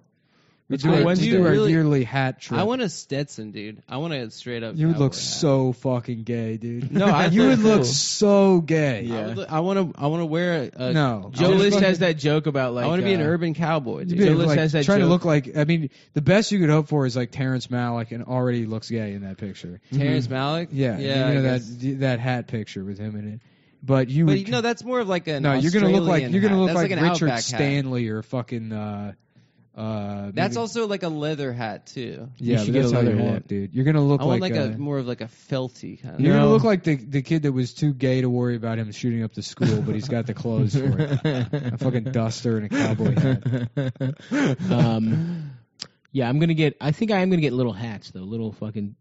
Go. We Let's do, go our, do our Really- yearly hat trip. I want a Stetson, dude. I want a straight up. you would look hat. so fucking gay, dude. No, I <laughs> you look would look so gay. I, Yeah. I want to. I want to wear a. a No, Joe List fucking- has that joke about like I want to be an uh, urban cowboy. Dude. be Joe like, List has that trying to joke. look like. I mean, the best you could hope for is like Terrence Malick, and already looks gay in that picture. Terrence Malick. Yeah, yeah. you know that that hat picture with him in it. But you But would no, that's more of like an. no, you're gonna look like Australian you're gonna look That's like, an Richard Outback hat. Stanley or fucking. uh uh That's maybe- also like a leather hat too. yeah, should but get that's a how you leather look, hat. dude. You're gonna look I want like, like uh, a more of like a felty kind of. You're gonna No. look like the the kid that was too gay to worry about him shooting up the school, but he's got the clothes for it. A <laughs> fucking duster and a cowboy hat. um, yeah, I'm gonna get. I think I am gonna get little hats though, little fucking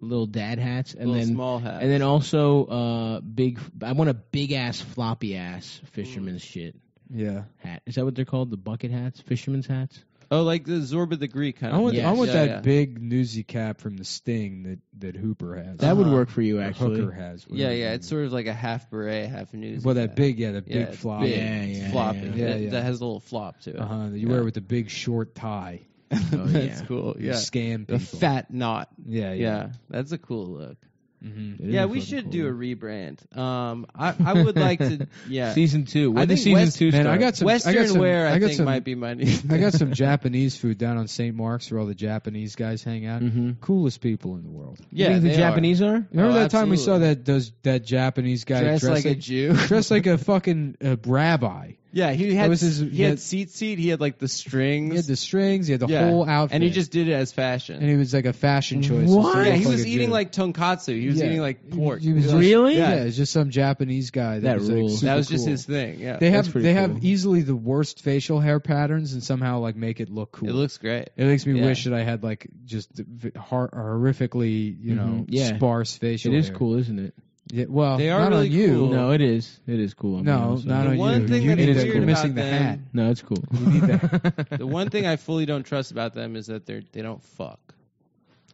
little dad hats, and Little then small hat. and then also uh big. I want a big ass floppy ass fisherman's shit Yeah, hat. Is that what they're called? The bucket hats, fisherman's hats. Oh, like the Zorba the Greek kind I of. want Yes. I want Yeah, that yeah. big newsy cap from the Sting that that Hooper has. That would Uh-huh. work for you Or actually. Hooker has. Yeah, whatever. yeah. It's sort of like a half beret, half news. well that big, yeah, the Yeah, big it's flop. big. Yeah, It's yeah, floppy. yeah. Yeah, that, yeah. that has a little flop to it. Uh huh. You Yeah. wear it with the big short tie. <laughs> Oh, <laughs> That's yeah. cool. You Yeah. scam The fat knot. Yeah, Yeah. yeah. that's a cool look. Hmm Yeah, we should cool do a rebrand. Um, I I would like to. <laughs> Yeah, Season two. When I think season West- two Man, start? I got some. I Western got some, wear. I, I got think some, might be my. I got some <laughs> Japanese food down on St. Mark's where all the Japanese guys hang out. Mhm. Coolest people in the world. Yeah, you think the Japanese are? Remember Oh, that time we saw that those that Japanese guy dressed <laughs> dressed like a Jew. dressed like a fucking uh, rabbi. Yeah, he had was his- he, he had had- seat seat. He had like the strings. He had the strings. He had the Yeah. whole outfit, and he just did it as fashion. and he was like a fashion choice. What? Instead yeah, he was a eating Jew. like tonkatsu. He was Yeah. eating like pork. He was Yeah. just- Really? Yeah, Yeah. it's just some Japanese guy. That, That was, like, rules. super that was just cool. his thing. Yeah, They have pretty they cool. have easily the worst facial hair patterns, and somehow like make it look cool. it looks great. It makes me Yeah. wish that I had like just v- hor- horrifically, you know, Mhm. Yeah. sparse facial. It is hair. cool, isn't it? Yeah, well, They are not really on you. cool. No, it is. It is cool. I'm No, honest. not The on one you. thing you that's need it. weird You're missing the them- hat. No, it's cool. You need that. <laughs> The one thing I fully don't trust about them is that they're they don't fuck.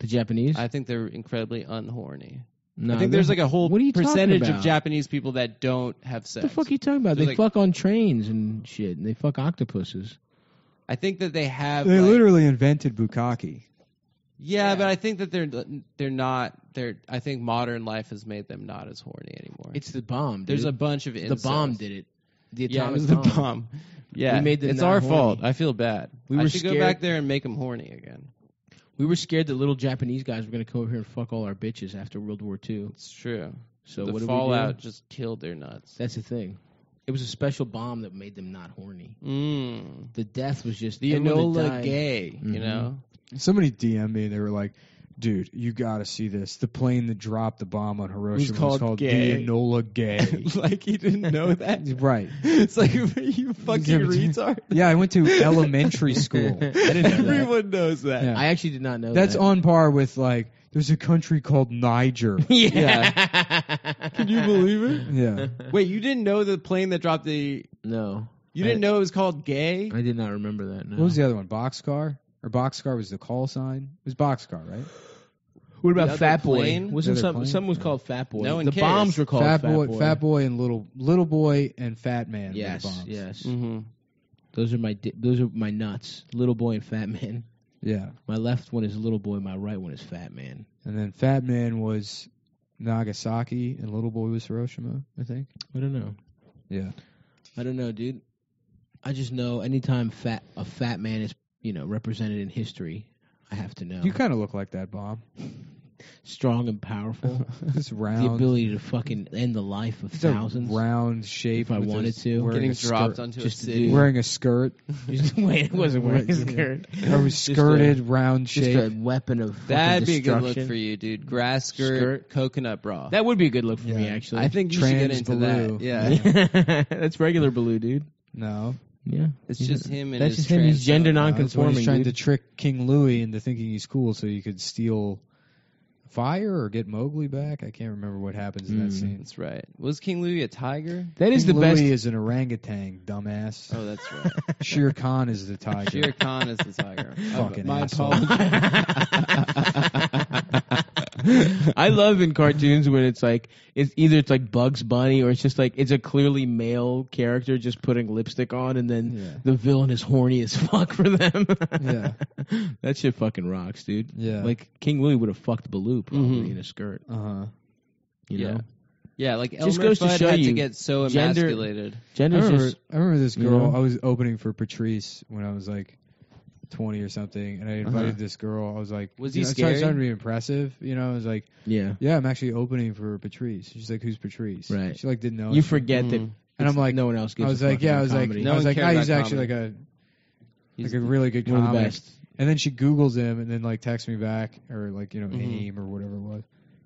the Japanese? I think they're incredibly unhorny. no, I think there's like a whole What are you talking percentage of about? Japanese people that don't have sex. What the fuck are you talking about? There's they like- fuck on trains and shit, and they fuck octopuses. I think that they have. They like- literally invented bukkake. Yeah, Yeah. but I think that they're they're not. They're. I think modern life has made them not as horny anymore. It's the bomb. There's a bunch of the bomb did it. The Yeah, it atomic was the bomb. bomb. Yeah, We made them it's our horny. fault. I feel bad. We I were should go back there and make them horny again. We were scared that little Japanese guys were going to come over here and fuck all our bitches after World War II. It's true. So the what fallout we do? just killed their nuts. That's the thing. It was a special bomb that made them not horny. Mm. The death was just The Enola Gay, you Mhm. know. Somebody DM'd me. And they were like, "Dude, you got to see this. The plane that dropped the bomb on Hiroshima was called called, Gay." the Enola Gay." <laughs> like he didn't know <laughs> that. right. it's like <laughs> you fucking Yeah, but- retard. Yeah, I went to elementary school. I didn't know that. Everyone knows that. Yeah. I actually did not know that. That's that. on par with like there's a country called Niger. yeah. Can you believe it? Yeah. Wait, you didn't know the plane that dropped the? No. You didn't know it was called Gay? I did not remember that. No. What was the other one? Boxcar? Or Boxcar was the call sign? It was Boxcar, right? What The about other Fat Boy? plane? Wasn't The other some plane? something was called Fat Boy? No one the cares. bombs were called Fat Fat, boy, Fat Boy, and little little boy and Fat Man. were the Yes, bombs. yes. Mm-hmm. Those are my di- those are my nuts. Little Boy and Fat Man. yeah. My left one is Little Boy. My right one is Fat Man. And then Fat Man was Nagasaki, and Little Boy was Hiroshima. I think. I don't know. Yeah. I don't know, dude. I just know anytime fat a fat man is you know represented in history, I have to know. You kind of look like that, Bob. <laughs> Strong and powerful. <laughs> This the ability to fucking end the life of just a thousands. round shape. If I with a- wanted to. wearing Getting a skirt- dropped onto just a to city. do- wearing a skirt. <laughs> Wait, it wasn't wearing a skirt. I was Just a- skirted, round Just a shape. weapon of fucking That'd be a good look destruction. for you, dude. Grass skirt, Skirt. coconut bra. That would be a good look for me, Yeah. actually. I think you should get Trans into Baloo. that. Yeah. that's regular blue, dude. No, Yeah, It's just him and That's his just him. He's trans gender. Uh, non-conforming. he's trying dude. to trick King Louie into thinking he's cool, so you could steal fire or get Mowgli back. I can't remember what happens in that Mm. scene. That's right. Was King Louie a tiger? that is King the Louie best. is an orangutan, dumbass. Oh, that's right. <laughs> Shere Khan is the tiger. Shere Khan is the tiger. Fucking My asshole. apologies. <laughs> <laughs> I love in cartoons when it's like it's either it's like Bugs Bunny or it's just like it's a clearly male character just putting lipstick on and then Yeah. the villain is horny as <laughs> fuck for them. Yeah. <laughs> that shit fucking rocks, dude. Yeah. Like King Louie would have fucked Baloo probably Mhm. in a skirt, Uh huh. you Yeah. know. yeah, like Just Elmer goes to Fudd show had you to get so gender- emasculated. I remember, just I remember this you girl. know? I was opening for Patrice when I was like twenty or something, and I invited Uh-huh. this girl. I was like, Was he know, I started scary? trying to be impressive, you know. I was like, yeah. yeah, I'm actually opening for Patrice. She's like, who's Patrice? Right. She like didn't know. You She- forget that Mhm. And I'm like, no one else gives I was like, yeah, I about was like. No I was like, cared ah, he's about actually like a He's like a really good one of the comic. best. And then she Googles him and then like texts me back or like you know Mhm. name or whatever it was.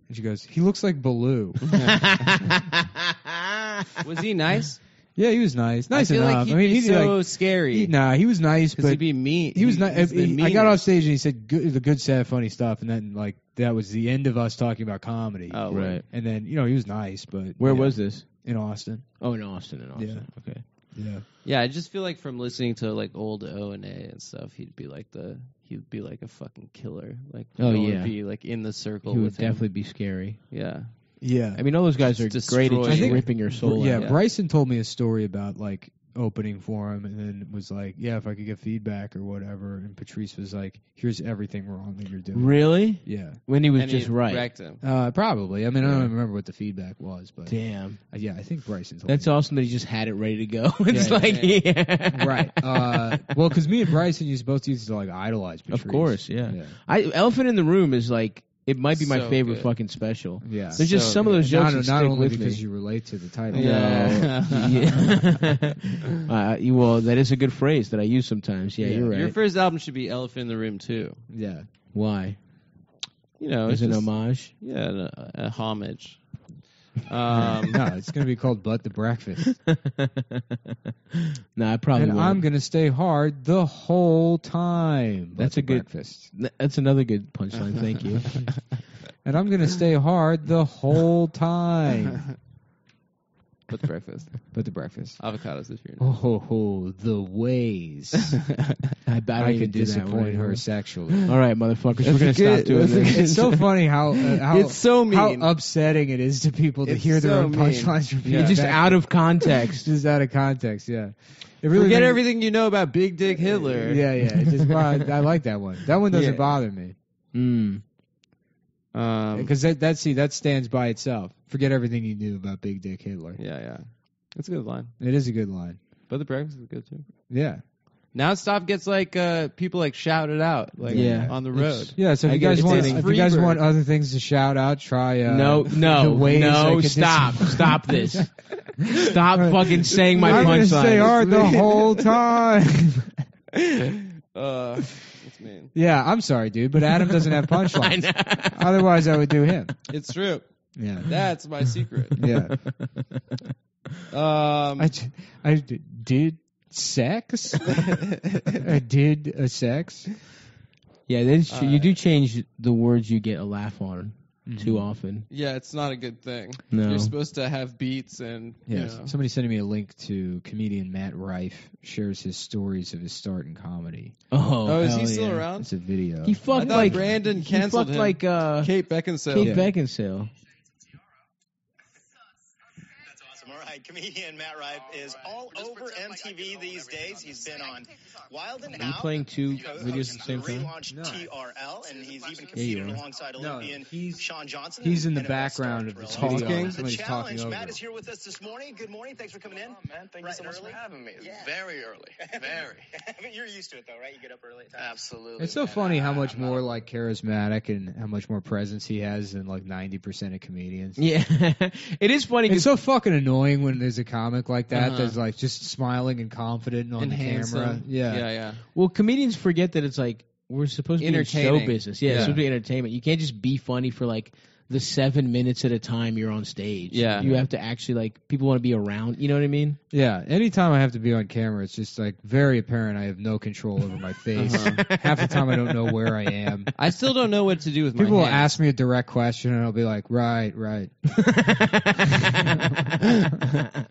And she goes, he looks like Baloo. <laughs> <laughs> was he nice? Yeah, he was nice, nice I feel enough. like he'd I mean, be he so like, scary. he, nah, he was nice, Because but he'd be mean. he was He- not. he's the I got off stage and he said good, the good, sad, funny stuff, and then like that was the end of us talking about comedy. Oh, right. And then you know he was nice, but Where yeah, was this? in Austin? Oh, in Austin. In Austin. Yeah. Okay. Yeah, Yeah, I just feel like from listening to like old O and A and stuff, he'd be like the he'd be like a fucking killer. Like Oh, no one yeah. would be like in the circle He would him. definitely be scary. Yeah, yeah. I mean, all those guys are Just great at destroy just ripping your soul yeah, out. Yeah. Bryson told me a story about like opening for him, and then was like, "Yeah, if I could get feedback or whatever." And Patrice was like, "Here's everything wrong that you're doing." Really? Yeah, When he was and just he right. wrecked him. uh, probably. I mean, I don't even remember what the feedback was, but Damn. uh, yeah, I think Bryson told That's me. awesome that he just had it ready to go. <laughs> it's Yeah, like, yeah. right. Uh, well, because me and Bryson used both used to like idolize Patrice. Of course, yeah. yeah. I Elephant in the Room is like it might be my So favorite good. fucking special. Yeah. There's just So some of those good. jokes not, that not stick only with because me. you relate to the title. Yeah. <laughs> <laughs> Yeah. uh, well, that is a good phrase that I use sometimes. Yeah, Yeah. you're right. Your first album should be Elephant in the Room too. Yeah. Why? You know, Is it's it just, homage? yeah, a, a homage. Um, <laughs> no, it's going to be called But the Breakfast. <laughs> no, I probably. and won't. I'm going to stay hard the whole time. That's a good- breakfast. That's another good punchline. Thank you. <laughs> And I'm going to stay hard the whole time. But the breakfast, <laughs> But the breakfast. avocados this year. Oh, ho, ho, the ways <laughs> I, bet I don't could do that one disappoint her sexually. All right, motherfuckers, we're gonna stop doing this. It's so <laughs> funny how uh, how It's so mean. how upsetting it is to people to It's hear their so own mean. punchlines repeated. Yeah. Just back. out of context. just out of context. Yeah, it really Forget made- everything you know about Big Dick Hitler. Yeah, yeah. It just, well, I, I like that one. That one doesn't Yeah. bother me Mm. Um, because that that see that stands by itself. Forget everything you knew about Big Dick Hitler. yeah, yeah. That's a good line. It is a good line. But the breakfast is good too. Yeah, Now stuff gets like uh, people like shout it out like Yeah. on the It's- road. yeah. So if I you guys want, if you guys want other things to shout out, try. Uh, no, <laughs> no, no! Stop! Stop this! <laughs> Stop fucking saying my I'm gonna stay punchline. the <laughs> whole time. Uh, that's mean. yeah, I'm sorry, dude, but Adam doesn't have <laughs> punchlines. Otherwise, I would do him. It's true. Yeah, That's my secret. <laughs> yeah. Um, I, j- I d- did sex. I did a sex. Yeah, that is true. you Uh, do change the words you get a laugh on Mm-hmm. too often. yeah, it's not a good thing. No. You're supposed to have beats and Yes. you know. Somebody sending me a link to comedian Matt Rife shares his stories of his start in comedy. Oh, Oh is he still yeah. around? It's a video. He fucked thought like Brandon he fucked him. like uh, Kate Beckinsale. Kate Yeah. Beckinsale. That's awesome. All right, comedian Matt Rife is all over MTV these days. He's been on Wild and Are you Out. playing two videos at the same hosting time? relaunched No. TRL, and he's even you competed are. alongside No, Olympian he's- Shawn Johnson. he's in the background of the Thriller. video. The Somebody's talking challenge. over Matt is here with us this morning. Good morning. Thanks for coming in. Oh, man, thank Bright you so and much for having me. Yeah. very early. <laughs> Very. But You're used to it though, right? You get up early. At. Absolutely. It's so funny how uh, much more um, like charismatic and how much more presence he has than like ninety percent of comedians. Yeah, <laughs> it is funny It's so fucking annoying when there's a comic like that Uh-huh. that's like just smiling and confident on And the handsome. camera. Yeah. yeah, yeah. well, comedians forget that it's like we're supposed to be in show Entertaining. business. Yeah, Yeah. it's supposed to be entertainment. You can't just be funny for like the seven minutes at a time you're on stage. Yeah. you have to actually like people want to be around. You know what I mean? Yeah. Anytime I have to be on camera, it's just like very apparent I have no control over my <laughs> face. Uh-huh. Half the time I don't know where I am. I still don't know what to do with my People my will ask me a direct question and I'll be like, right, right. <laughs>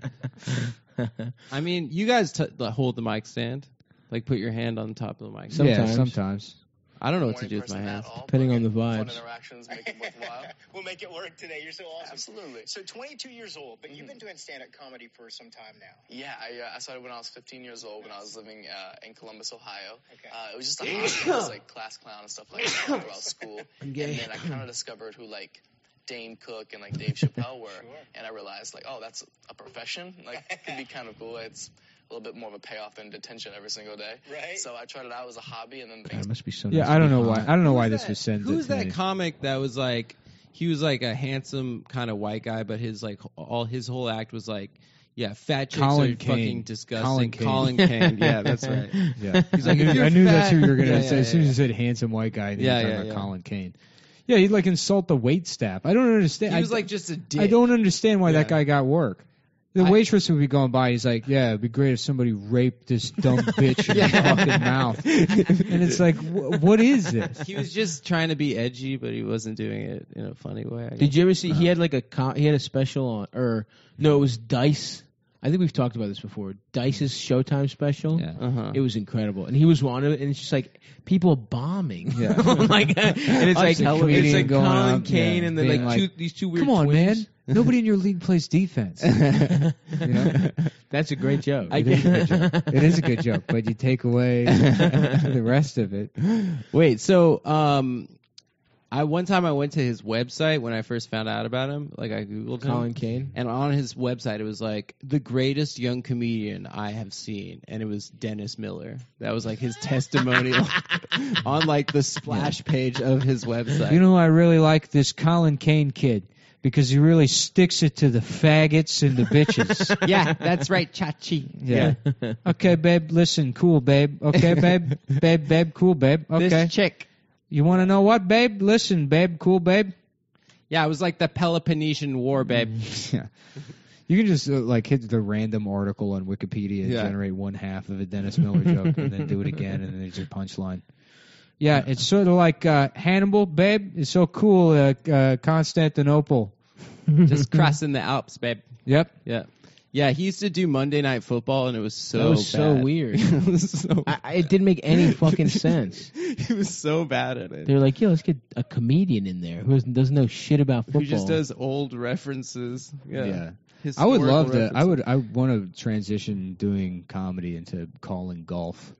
<laughs> I mean, you guys t- hold the mic stand, like put your hand on the top of the mic. Sometimes. Yeah, sometimes. I don't know what to do with my hands. all, Depending on the again, vibes. Interactions make it worthwhile. <laughs> we'll make it work today. You're so awesome. Absolutely. So 22 years old, but you've been doing stand-up comedy for some time now. Yeah, I, uh, I started when I was 15 years old when I was living uh, in Columbus, Ohio. Okay. Uh, it was just a <coughs> hobby. I was like class clown and stuff like that throughout <coughs> school. I'm gay. And then I kind of <coughs> discovered who like Dane Cook and like Dave <laughs> Chappelle were, and I realized like, oh, that's a profession. Like, <laughs> it could be kind of cool. It's a little bit more of a payoff than detention every single day. Right. So I tried it out as a hobby, and then God, things it must be so. Yeah, nice I don't know why. I don't know why Who's this was sent Who's to that me. comic that was like he was like a handsome kind of white guy, but his like all his whole act was like, yeah, fat chicks Colin are Kane. fucking disgusting. Colin Kane. Kane. Yeah, <laughs> that's right. Yeah, He's I knew, I knew that's who you were gonna Yeah, say. yeah, as soon as you said handsome white guy, I you Yeah, talking yeah, about yeah. Colin Kane. Yeah, he'd like insult the wait staff. I don't understand. He was I, like just a dick. I don't understand why that guy got work. The I- waitress would be going by. He's like, "Yeah, it'd be great if somebody raped this dumb <laughs> bitch in the fucking mouth." And it's like, wh- what is this? He was just trying to be edgy, but he wasn't doing it in a funny way. I guess. Did you ever see? He had like a co- he had a special on, or no, it was Dice. I think we've talked about this before. Dice's Showtime special. Yeah. Uh-huh. It was incredible, and he was on it, and it's just like people bombing. Yeah. <laughs> like, and it's like Just comedian it's like going Colin up, Kane, yeah, and then being like, two, these two weird. Come on, twins. man. Nobody in your league plays defense. <laughs> you know? That's a great joke. It is a good joke. It is a good joke, but you take away <laughs> the rest of it. Wait, so um, I one time I went to his website when I first found out about him. Like I googled Colin him, Kane. and on his website it was like the greatest young comedian I have seen, and it was Dennis Miller. That was like his testimonial <laughs> on like the splash page of his website. You know, I really like this Colin Kane kid because he really sticks it to the faggots and the bitches. <laughs> yeah, that's right, Chachi. Yeah. okay, babe. Listen, cool, babe. Okay, babe. babe, babe, cool, babe. Okay. This chick. You want to know what, babe? Listen, babe, cool, babe. Yeah, it was like the Peloponnesian War, babe. <laughs> yeah. You can just uh, like hit the random article on Wikipedia and Yeah. generate one half of a Dennis Miller joke and then do it again and then there's your punchline. Yeah, it's sort of like uh, Hannibal, babe. It's so cool. Uh, uh, Constantinople. <laughs> Just crossing the Alps, babe. Yep. Yeah. Yeah, he used to do Monday Night Football, and it was so That was so bad. weird. <laughs> it was so I, I- it didn't make any <laughs> fucking sense. he was so bad at it. They're like, yo, let's get a comedian in there who doesn't, doesn't know shit about football. Who just does old references? Yeah. I would Historical love to. I references. would. I want to transition doing comedy into calling golf.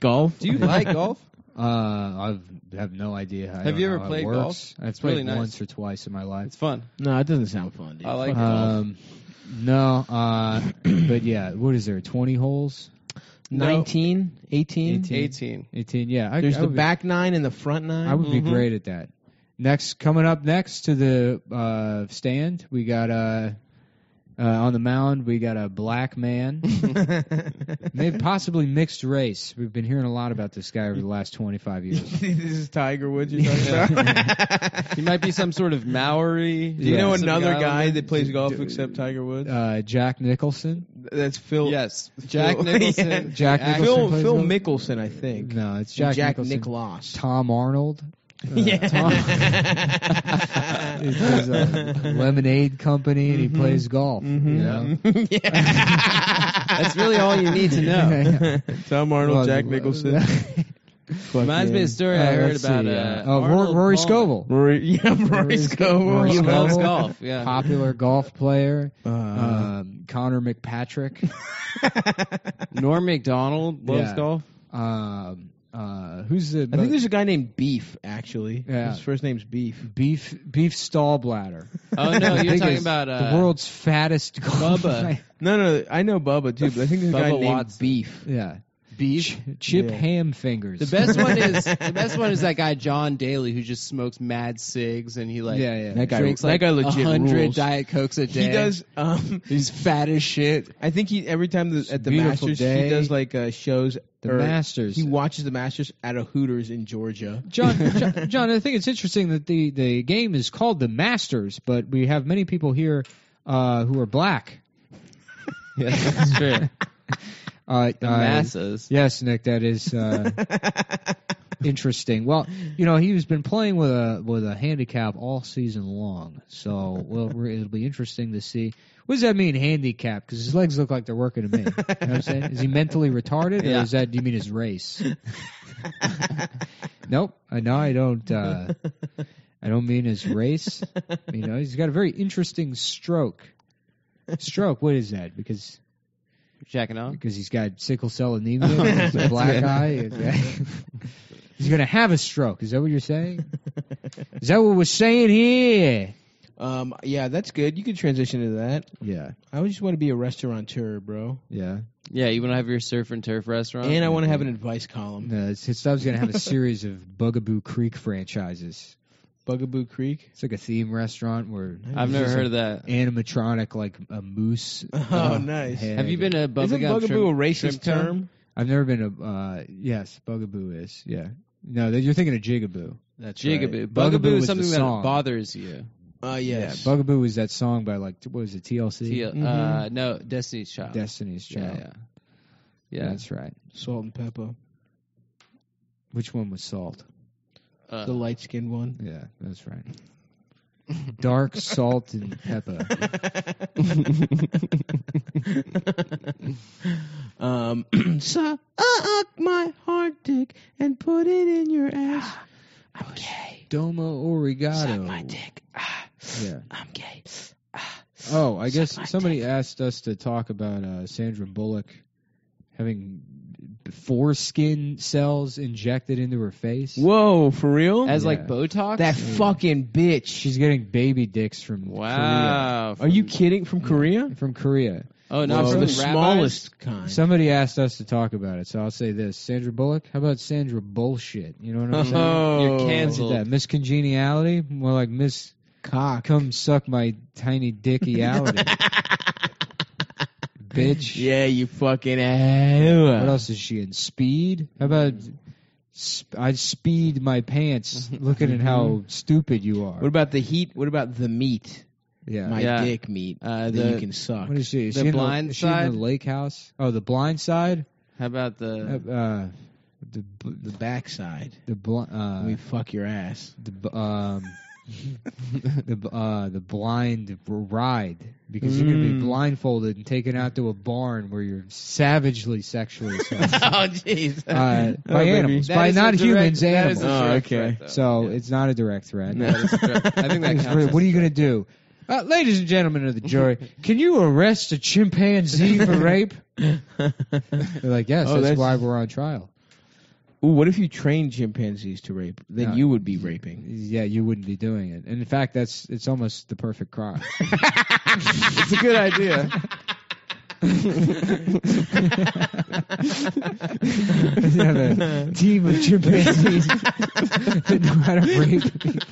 golf. Do you like golf? Uh, I have no idea. I Have you ever how played golf? I've It's played really nice. once or twice in my life. It's fun. No, it doesn't sound fun, dude. I like Fuck golf. golf. Um, no. Uh, <clears throat> but yeah, what is there? Twenty holes? 19, 18. 18. Eighteen? Yeah. I, There's I the would, back nine and the front nine. I would be Mhm. great at that. Next, coming up next to the uh, stand, we got uh, uh, on the mound. We got a black man, <laughs> maybe possibly mixed race. We've been hearing a lot about this guy over the last twenty five <laughs> years. this is Tiger Woods you're talking about? <laughs> He might be some sort of Maori. Do you know Pacific another guy Islander. that plays golf except Tiger Woods? Uh, Jack Nicholson. That's Phil. Yes, Jack Phil- Nicholson. Yeah. Jack Nicholson Phil Phil golf? Mickelson, I think. No, it's And Jack, Jack Nicholson. Nicklaus. Tom Arnold. Uh, Yeah. Tom- <laughs> <laughs> He a lemonade company and he plays golf. You know? <laughs> yeah. That's really all you need to know. Tom Arnold, Well, Jack uh, Nicholson. Reminds me of a story I Uh, heard about. see, uh, oh, Rory, Arnold Rory Palmer. Scovel, Rory, yeah, Rory Scovel. Rory He loves golf. Yeah. popular golf player. Uh, um, Connor McPatrick. Norm Macdonald loves Yeah. golf. um, uh, who's the I think there's a guy named Beef. Actually, Yeah. his first name's Beef. beef beef stallbladder. <laughs> Oh no, you're talking about uh, the world's fattest golf Bubba. <laughs> No, no, I know Bubba too, but I think there's a guy Bubba named Watson. Beef. Yeah, beef. Chip Yeah. Ham Fingers. The best one is <laughs> the best one is that guy John Daly who just smokes mad cigs and he like yeah, yeah. That guy, drinks that like guy a legit hundred rules. diet cokes a day. He does. Um, He's fat as shit. I think he every time the, at the beautiful Masters day. he does like uh, shows. the or Masters. He watches the Masters at a Hooters in Georgia. John, <laughs> John, John, I think it's interesting that the, the game is called the Masters, but we have many people here uh, who are black. <laughs> Yeah, that's true. Uh, The uh, masses. Yes, Nick, that is uh, <laughs> interesting. Well, you know, he's been playing with a with a handicap all season long, so well, it'll be interesting to see. What does that mean, handicap? Because his legs look like they're working to me. You know what I'm saying? Is he mentally retarded, or Yeah. is that? Do you mean his race? <laughs> nope. I know I don't. Uh, I don't mean his race. You know, he's got a very interesting stroke. Stroke. What is that? Because Jacking off. because he's got sickle cell anemia. <laughs> he's a black eye. <laughs> he's going to have a stroke. Is that what you're saying? <laughs> Is that what we're saying here? Um, yeah, that's good. You can transition to that. Yeah, I would just want to be a restaurateur, bro, yeah. Yeah, you want to have your surf and turf restaurant? and I want to have an advice column. No, it's, his stuff's going to have a series of Bugaboo Creek franchises. Bugaboo Creek. It's like a theme restaurant where I've never heard of that. animatronic, like a moose. <laughs> Oh, uh, nice. head. Have you been to Bubba Isn't Gump Bugaboo a Shrimp- racist Shrimp Town? term? I've never been to. Uh, yes, Bugaboo is. Yeah. No, that- you're thinking of Jigaboo. That's Jigaboo. right. Bugaboo, Bugaboo is was something the that song. bothers you. Uh, yes. Yeah, Bugaboo was that song by like what was it TLC? T- uh, Mhm. no, Destiny's Child. Destiny's yeah, Child. yeah, yeah. That's right. Salt and pepper. Which one was Salt? Uh, The light skinned one. Yeah, that's right. Dark salt and pepper. <laughs> um, <clears throat> suck my hard dick and put it in your ass. I'm gay. Domo Oregato. Suck my dick. Ah, Yeah. I'm gay. Oh, I guess somebody dick. asked us to talk about uh, Sandra Bullock having foreskin cells injected into her face. Whoa, for real? as Yeah. like Botox. that mm. fucking bitch. She's getting baby dicks from wow. Are you kidding? From Korea? Korea. From Korea. Oh no, Whoa, from the rabbis? smallest kind. Somebody asked us to talk about it, so I'll say this: Sandra Bullock. How about Sandra Bullshit? You know what I'm saying? Oh, You're Look at canceled. that Miss Congeniality, more like Miss cock. Come Suck My Tiny Dickyality, <laughs> bitch. Yeah, you fucking ass. What else is she in? Speed? How about sp- I speed my pants <laughs> looking at how stupid you are? What about the heat? What about the meat? yeah. My Yeah. dick meat Uh, that the- you can suck. what is she? Is The she in Blind the, is she in Side? the lake house? Oh, the blind side? How about Uh, the? uh, the bl- the backside. the bl- uh, we fuck your ass. the b- um <laughs> the uh the blind ride because you're gonna be Mm. blindfolded and taken out to a barn where you're savagely sexually <laughs> assaulted oh jeez. uh, Oh, by baby. animals, That by is a not direct- humans, that is animals. a Oh, okay. threat, so Yeah. it's not a direct threat. No. That is a direct- I think that <laughs> What- counts. what are you gonna do? Uh, ladies and gentlemen of the jury, can you arrest a chimpanzee for rape? They're like, yes, Oh, that's, that's- why we're on trial. Ooh, what if you trained chimpanzees to rape? Then No. you would be raping. Yeah, you wouldn't be doing it. And in fact, that's it's almost the perfect crime. <laughs> it's a good idea. You have a team of chimpanzees that know how to rape people.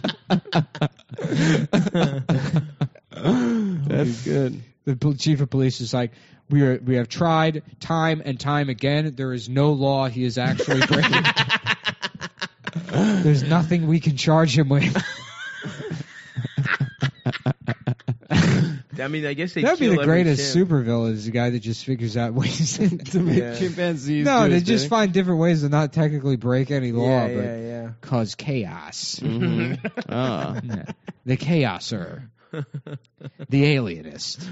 That's good. The chief of police is like, we are we have tried time and time again. There is no law he is actually breaking. <laughs> There's nothing we can charge him with. I mean, I guess they That'd be the greatest chimp. supervillain is the guy that just figures out ways <laughs> to make Yeah. Chimpanzees. No, they just thing. find different ways to not technically break any law, Yeah, but yeah, yeah. cause chaos. Mhm. <laughs> Ah. Yeah. The chaoser, the alienist.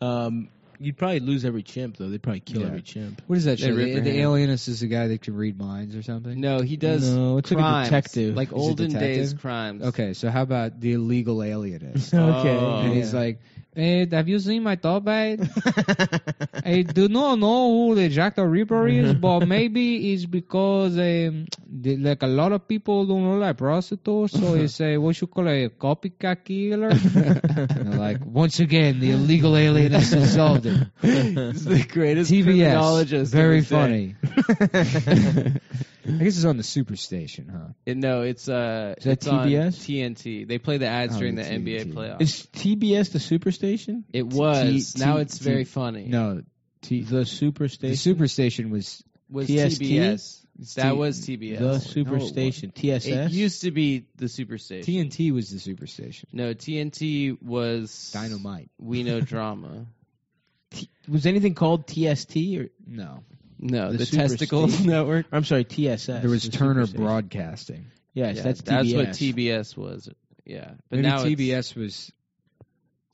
Um, You'd probably lose every chimp though. They'd probably kill Yeah. every chimp. What is that They show? The, the alienist is the guy that can read minds or something. No, he does. No, it's like a crimes, detective. like He's olden detective? days crimes. Okay, so how about the illegal alienist? <laughs> okay. Oh. and he's like, "Hey, have you seen my top bag? <laughs> I do not know who the Jack the Ripper is, <laughs> but maybe it's because um, the, like a lot of people don't know like prostitutes, so it's a what you call a copycat killer. <laughs> like, once again, the illegal alienist has solved it. He's the greatest TBS, criminologist. very of his day. funny. I guess it's on the Superstation, huh? It- no, it's uh, Is that it's on TBS? TNT. They play the ads Oh, during the the NBA playoffs. Is TBS the superstation? it was. T- now T- it's T- very funny. No, T- The superstation. the Superstation was was TST? TBS. That T- was TBS. The No, superstation. TSS. it used to be the Superstation. TNT was the Superstation. no, TNT was Dynamite. We know drama. <laughs> was anything called TST or No, No, The the, Testicle Superstation. <laughs> Network. I'm sorry, TSS. there was the Turner superstation. Broadcasting. Yes, Yeah, that's TBS. that's what TBS was. Yeah, but Maybe now it's- TBS was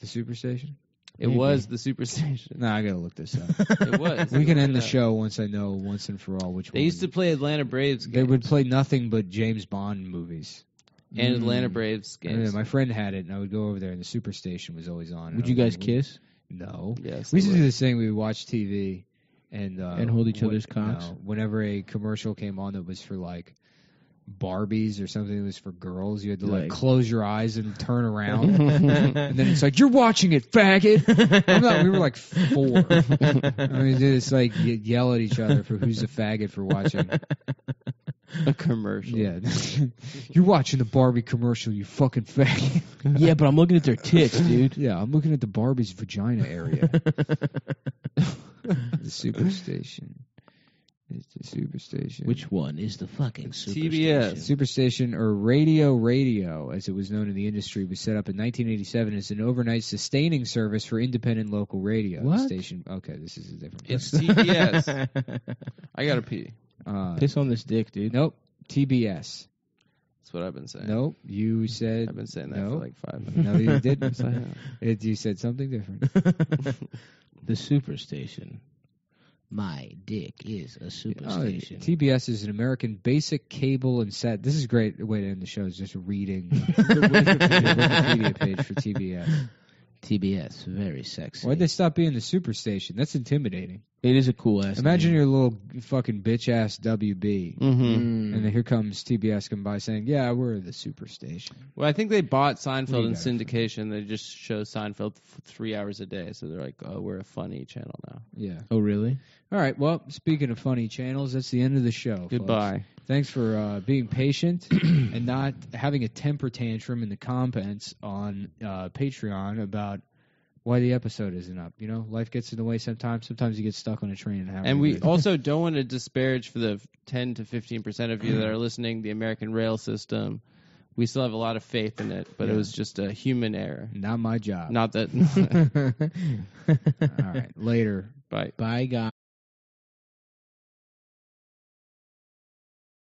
the Superstation. It Maybe. was the Superstation. No, I gotta look this up. <laughs> It was. we can end the Yeah. show once I know once and for all which They one. used to play Atlanta Braves games. They would play nothing but James Bond movies. and Mm. Atlanta Braves And games. then my friend had it, and I would go over there, and the Superstation was always on. Would you guys like, kiss? No. yes, We used to do would. this thing. We would watch TV and uh, And hold each when- other's cocks? No, whenever a commercial came on that was for like Barbies or something that was for girls, you had to like, Like- close your eyes and turn around, <laughs> and then it's like you're watching it, faggot. I'm not, we were like four. I mean, it's like y- yell at each other for who's a faggot for watching. A commercial. Yeah, <laughs> you're watching the Barbie commercial, you fucking faggot. <laughs> yeah, but I'm looking at their tits, dude. <laughs> Yeah, I'm looking at the Barbie's vagina area. the Superstation. It's the Superstation. Which one is the fucking TBS. superstation? Superstation or Radio Radio, as it was known in the industry, was set up in 1987 as an overnight sustaining service for independent local radio What? station. Okay, this is a different. It's place. TBS. I gotta pee. Uh, Piss on this dick, dude. nope. TBS. That's what I've been saying. Nope. You said. I've been saying that no. for like five minutes. No, you didn't. Yes, I have. It, you said something different. <laughs> the superstation. My dick is a Oh, superstation. TBS is an American basic cable and set. This is a great way to end the show. Is just reading <laughs> the Wikipedia page for TBS. TBS, very sexy. Why'd they stop being the superstation? That's intimidating. It is a cool ass. Imagine name. your little fucking bitch ass WB, Mm-hmm. Mm. and then here comes TBS come by saying, "Yeah, we're the superstation." Well, I think they bought Seinfeld in got for syndication. They just show Seinfeld f- three hours a day, so they're like, "Oh, we're a funny channel now." Yeah. Oh, really? All right. Well, speaking of funny channels, that's the end of the show. folks. Goodbye. Thanks for uh, being patient <clears throat> and not having a temper tantrum in the comments on uh, Patreon about why the episode isn't up. You know, life gets in the way sometimes. Sometimes you get stuck on a train and have. And we <laughs> also don't want to disparage for the 10 to 15 percent of you that are listening the American rail system. We still have a lot of faith in it, but Yeah. it was just a human error. not my job. Not that. <laughs> <laughs> All right. Later. Bye. Bye, guys.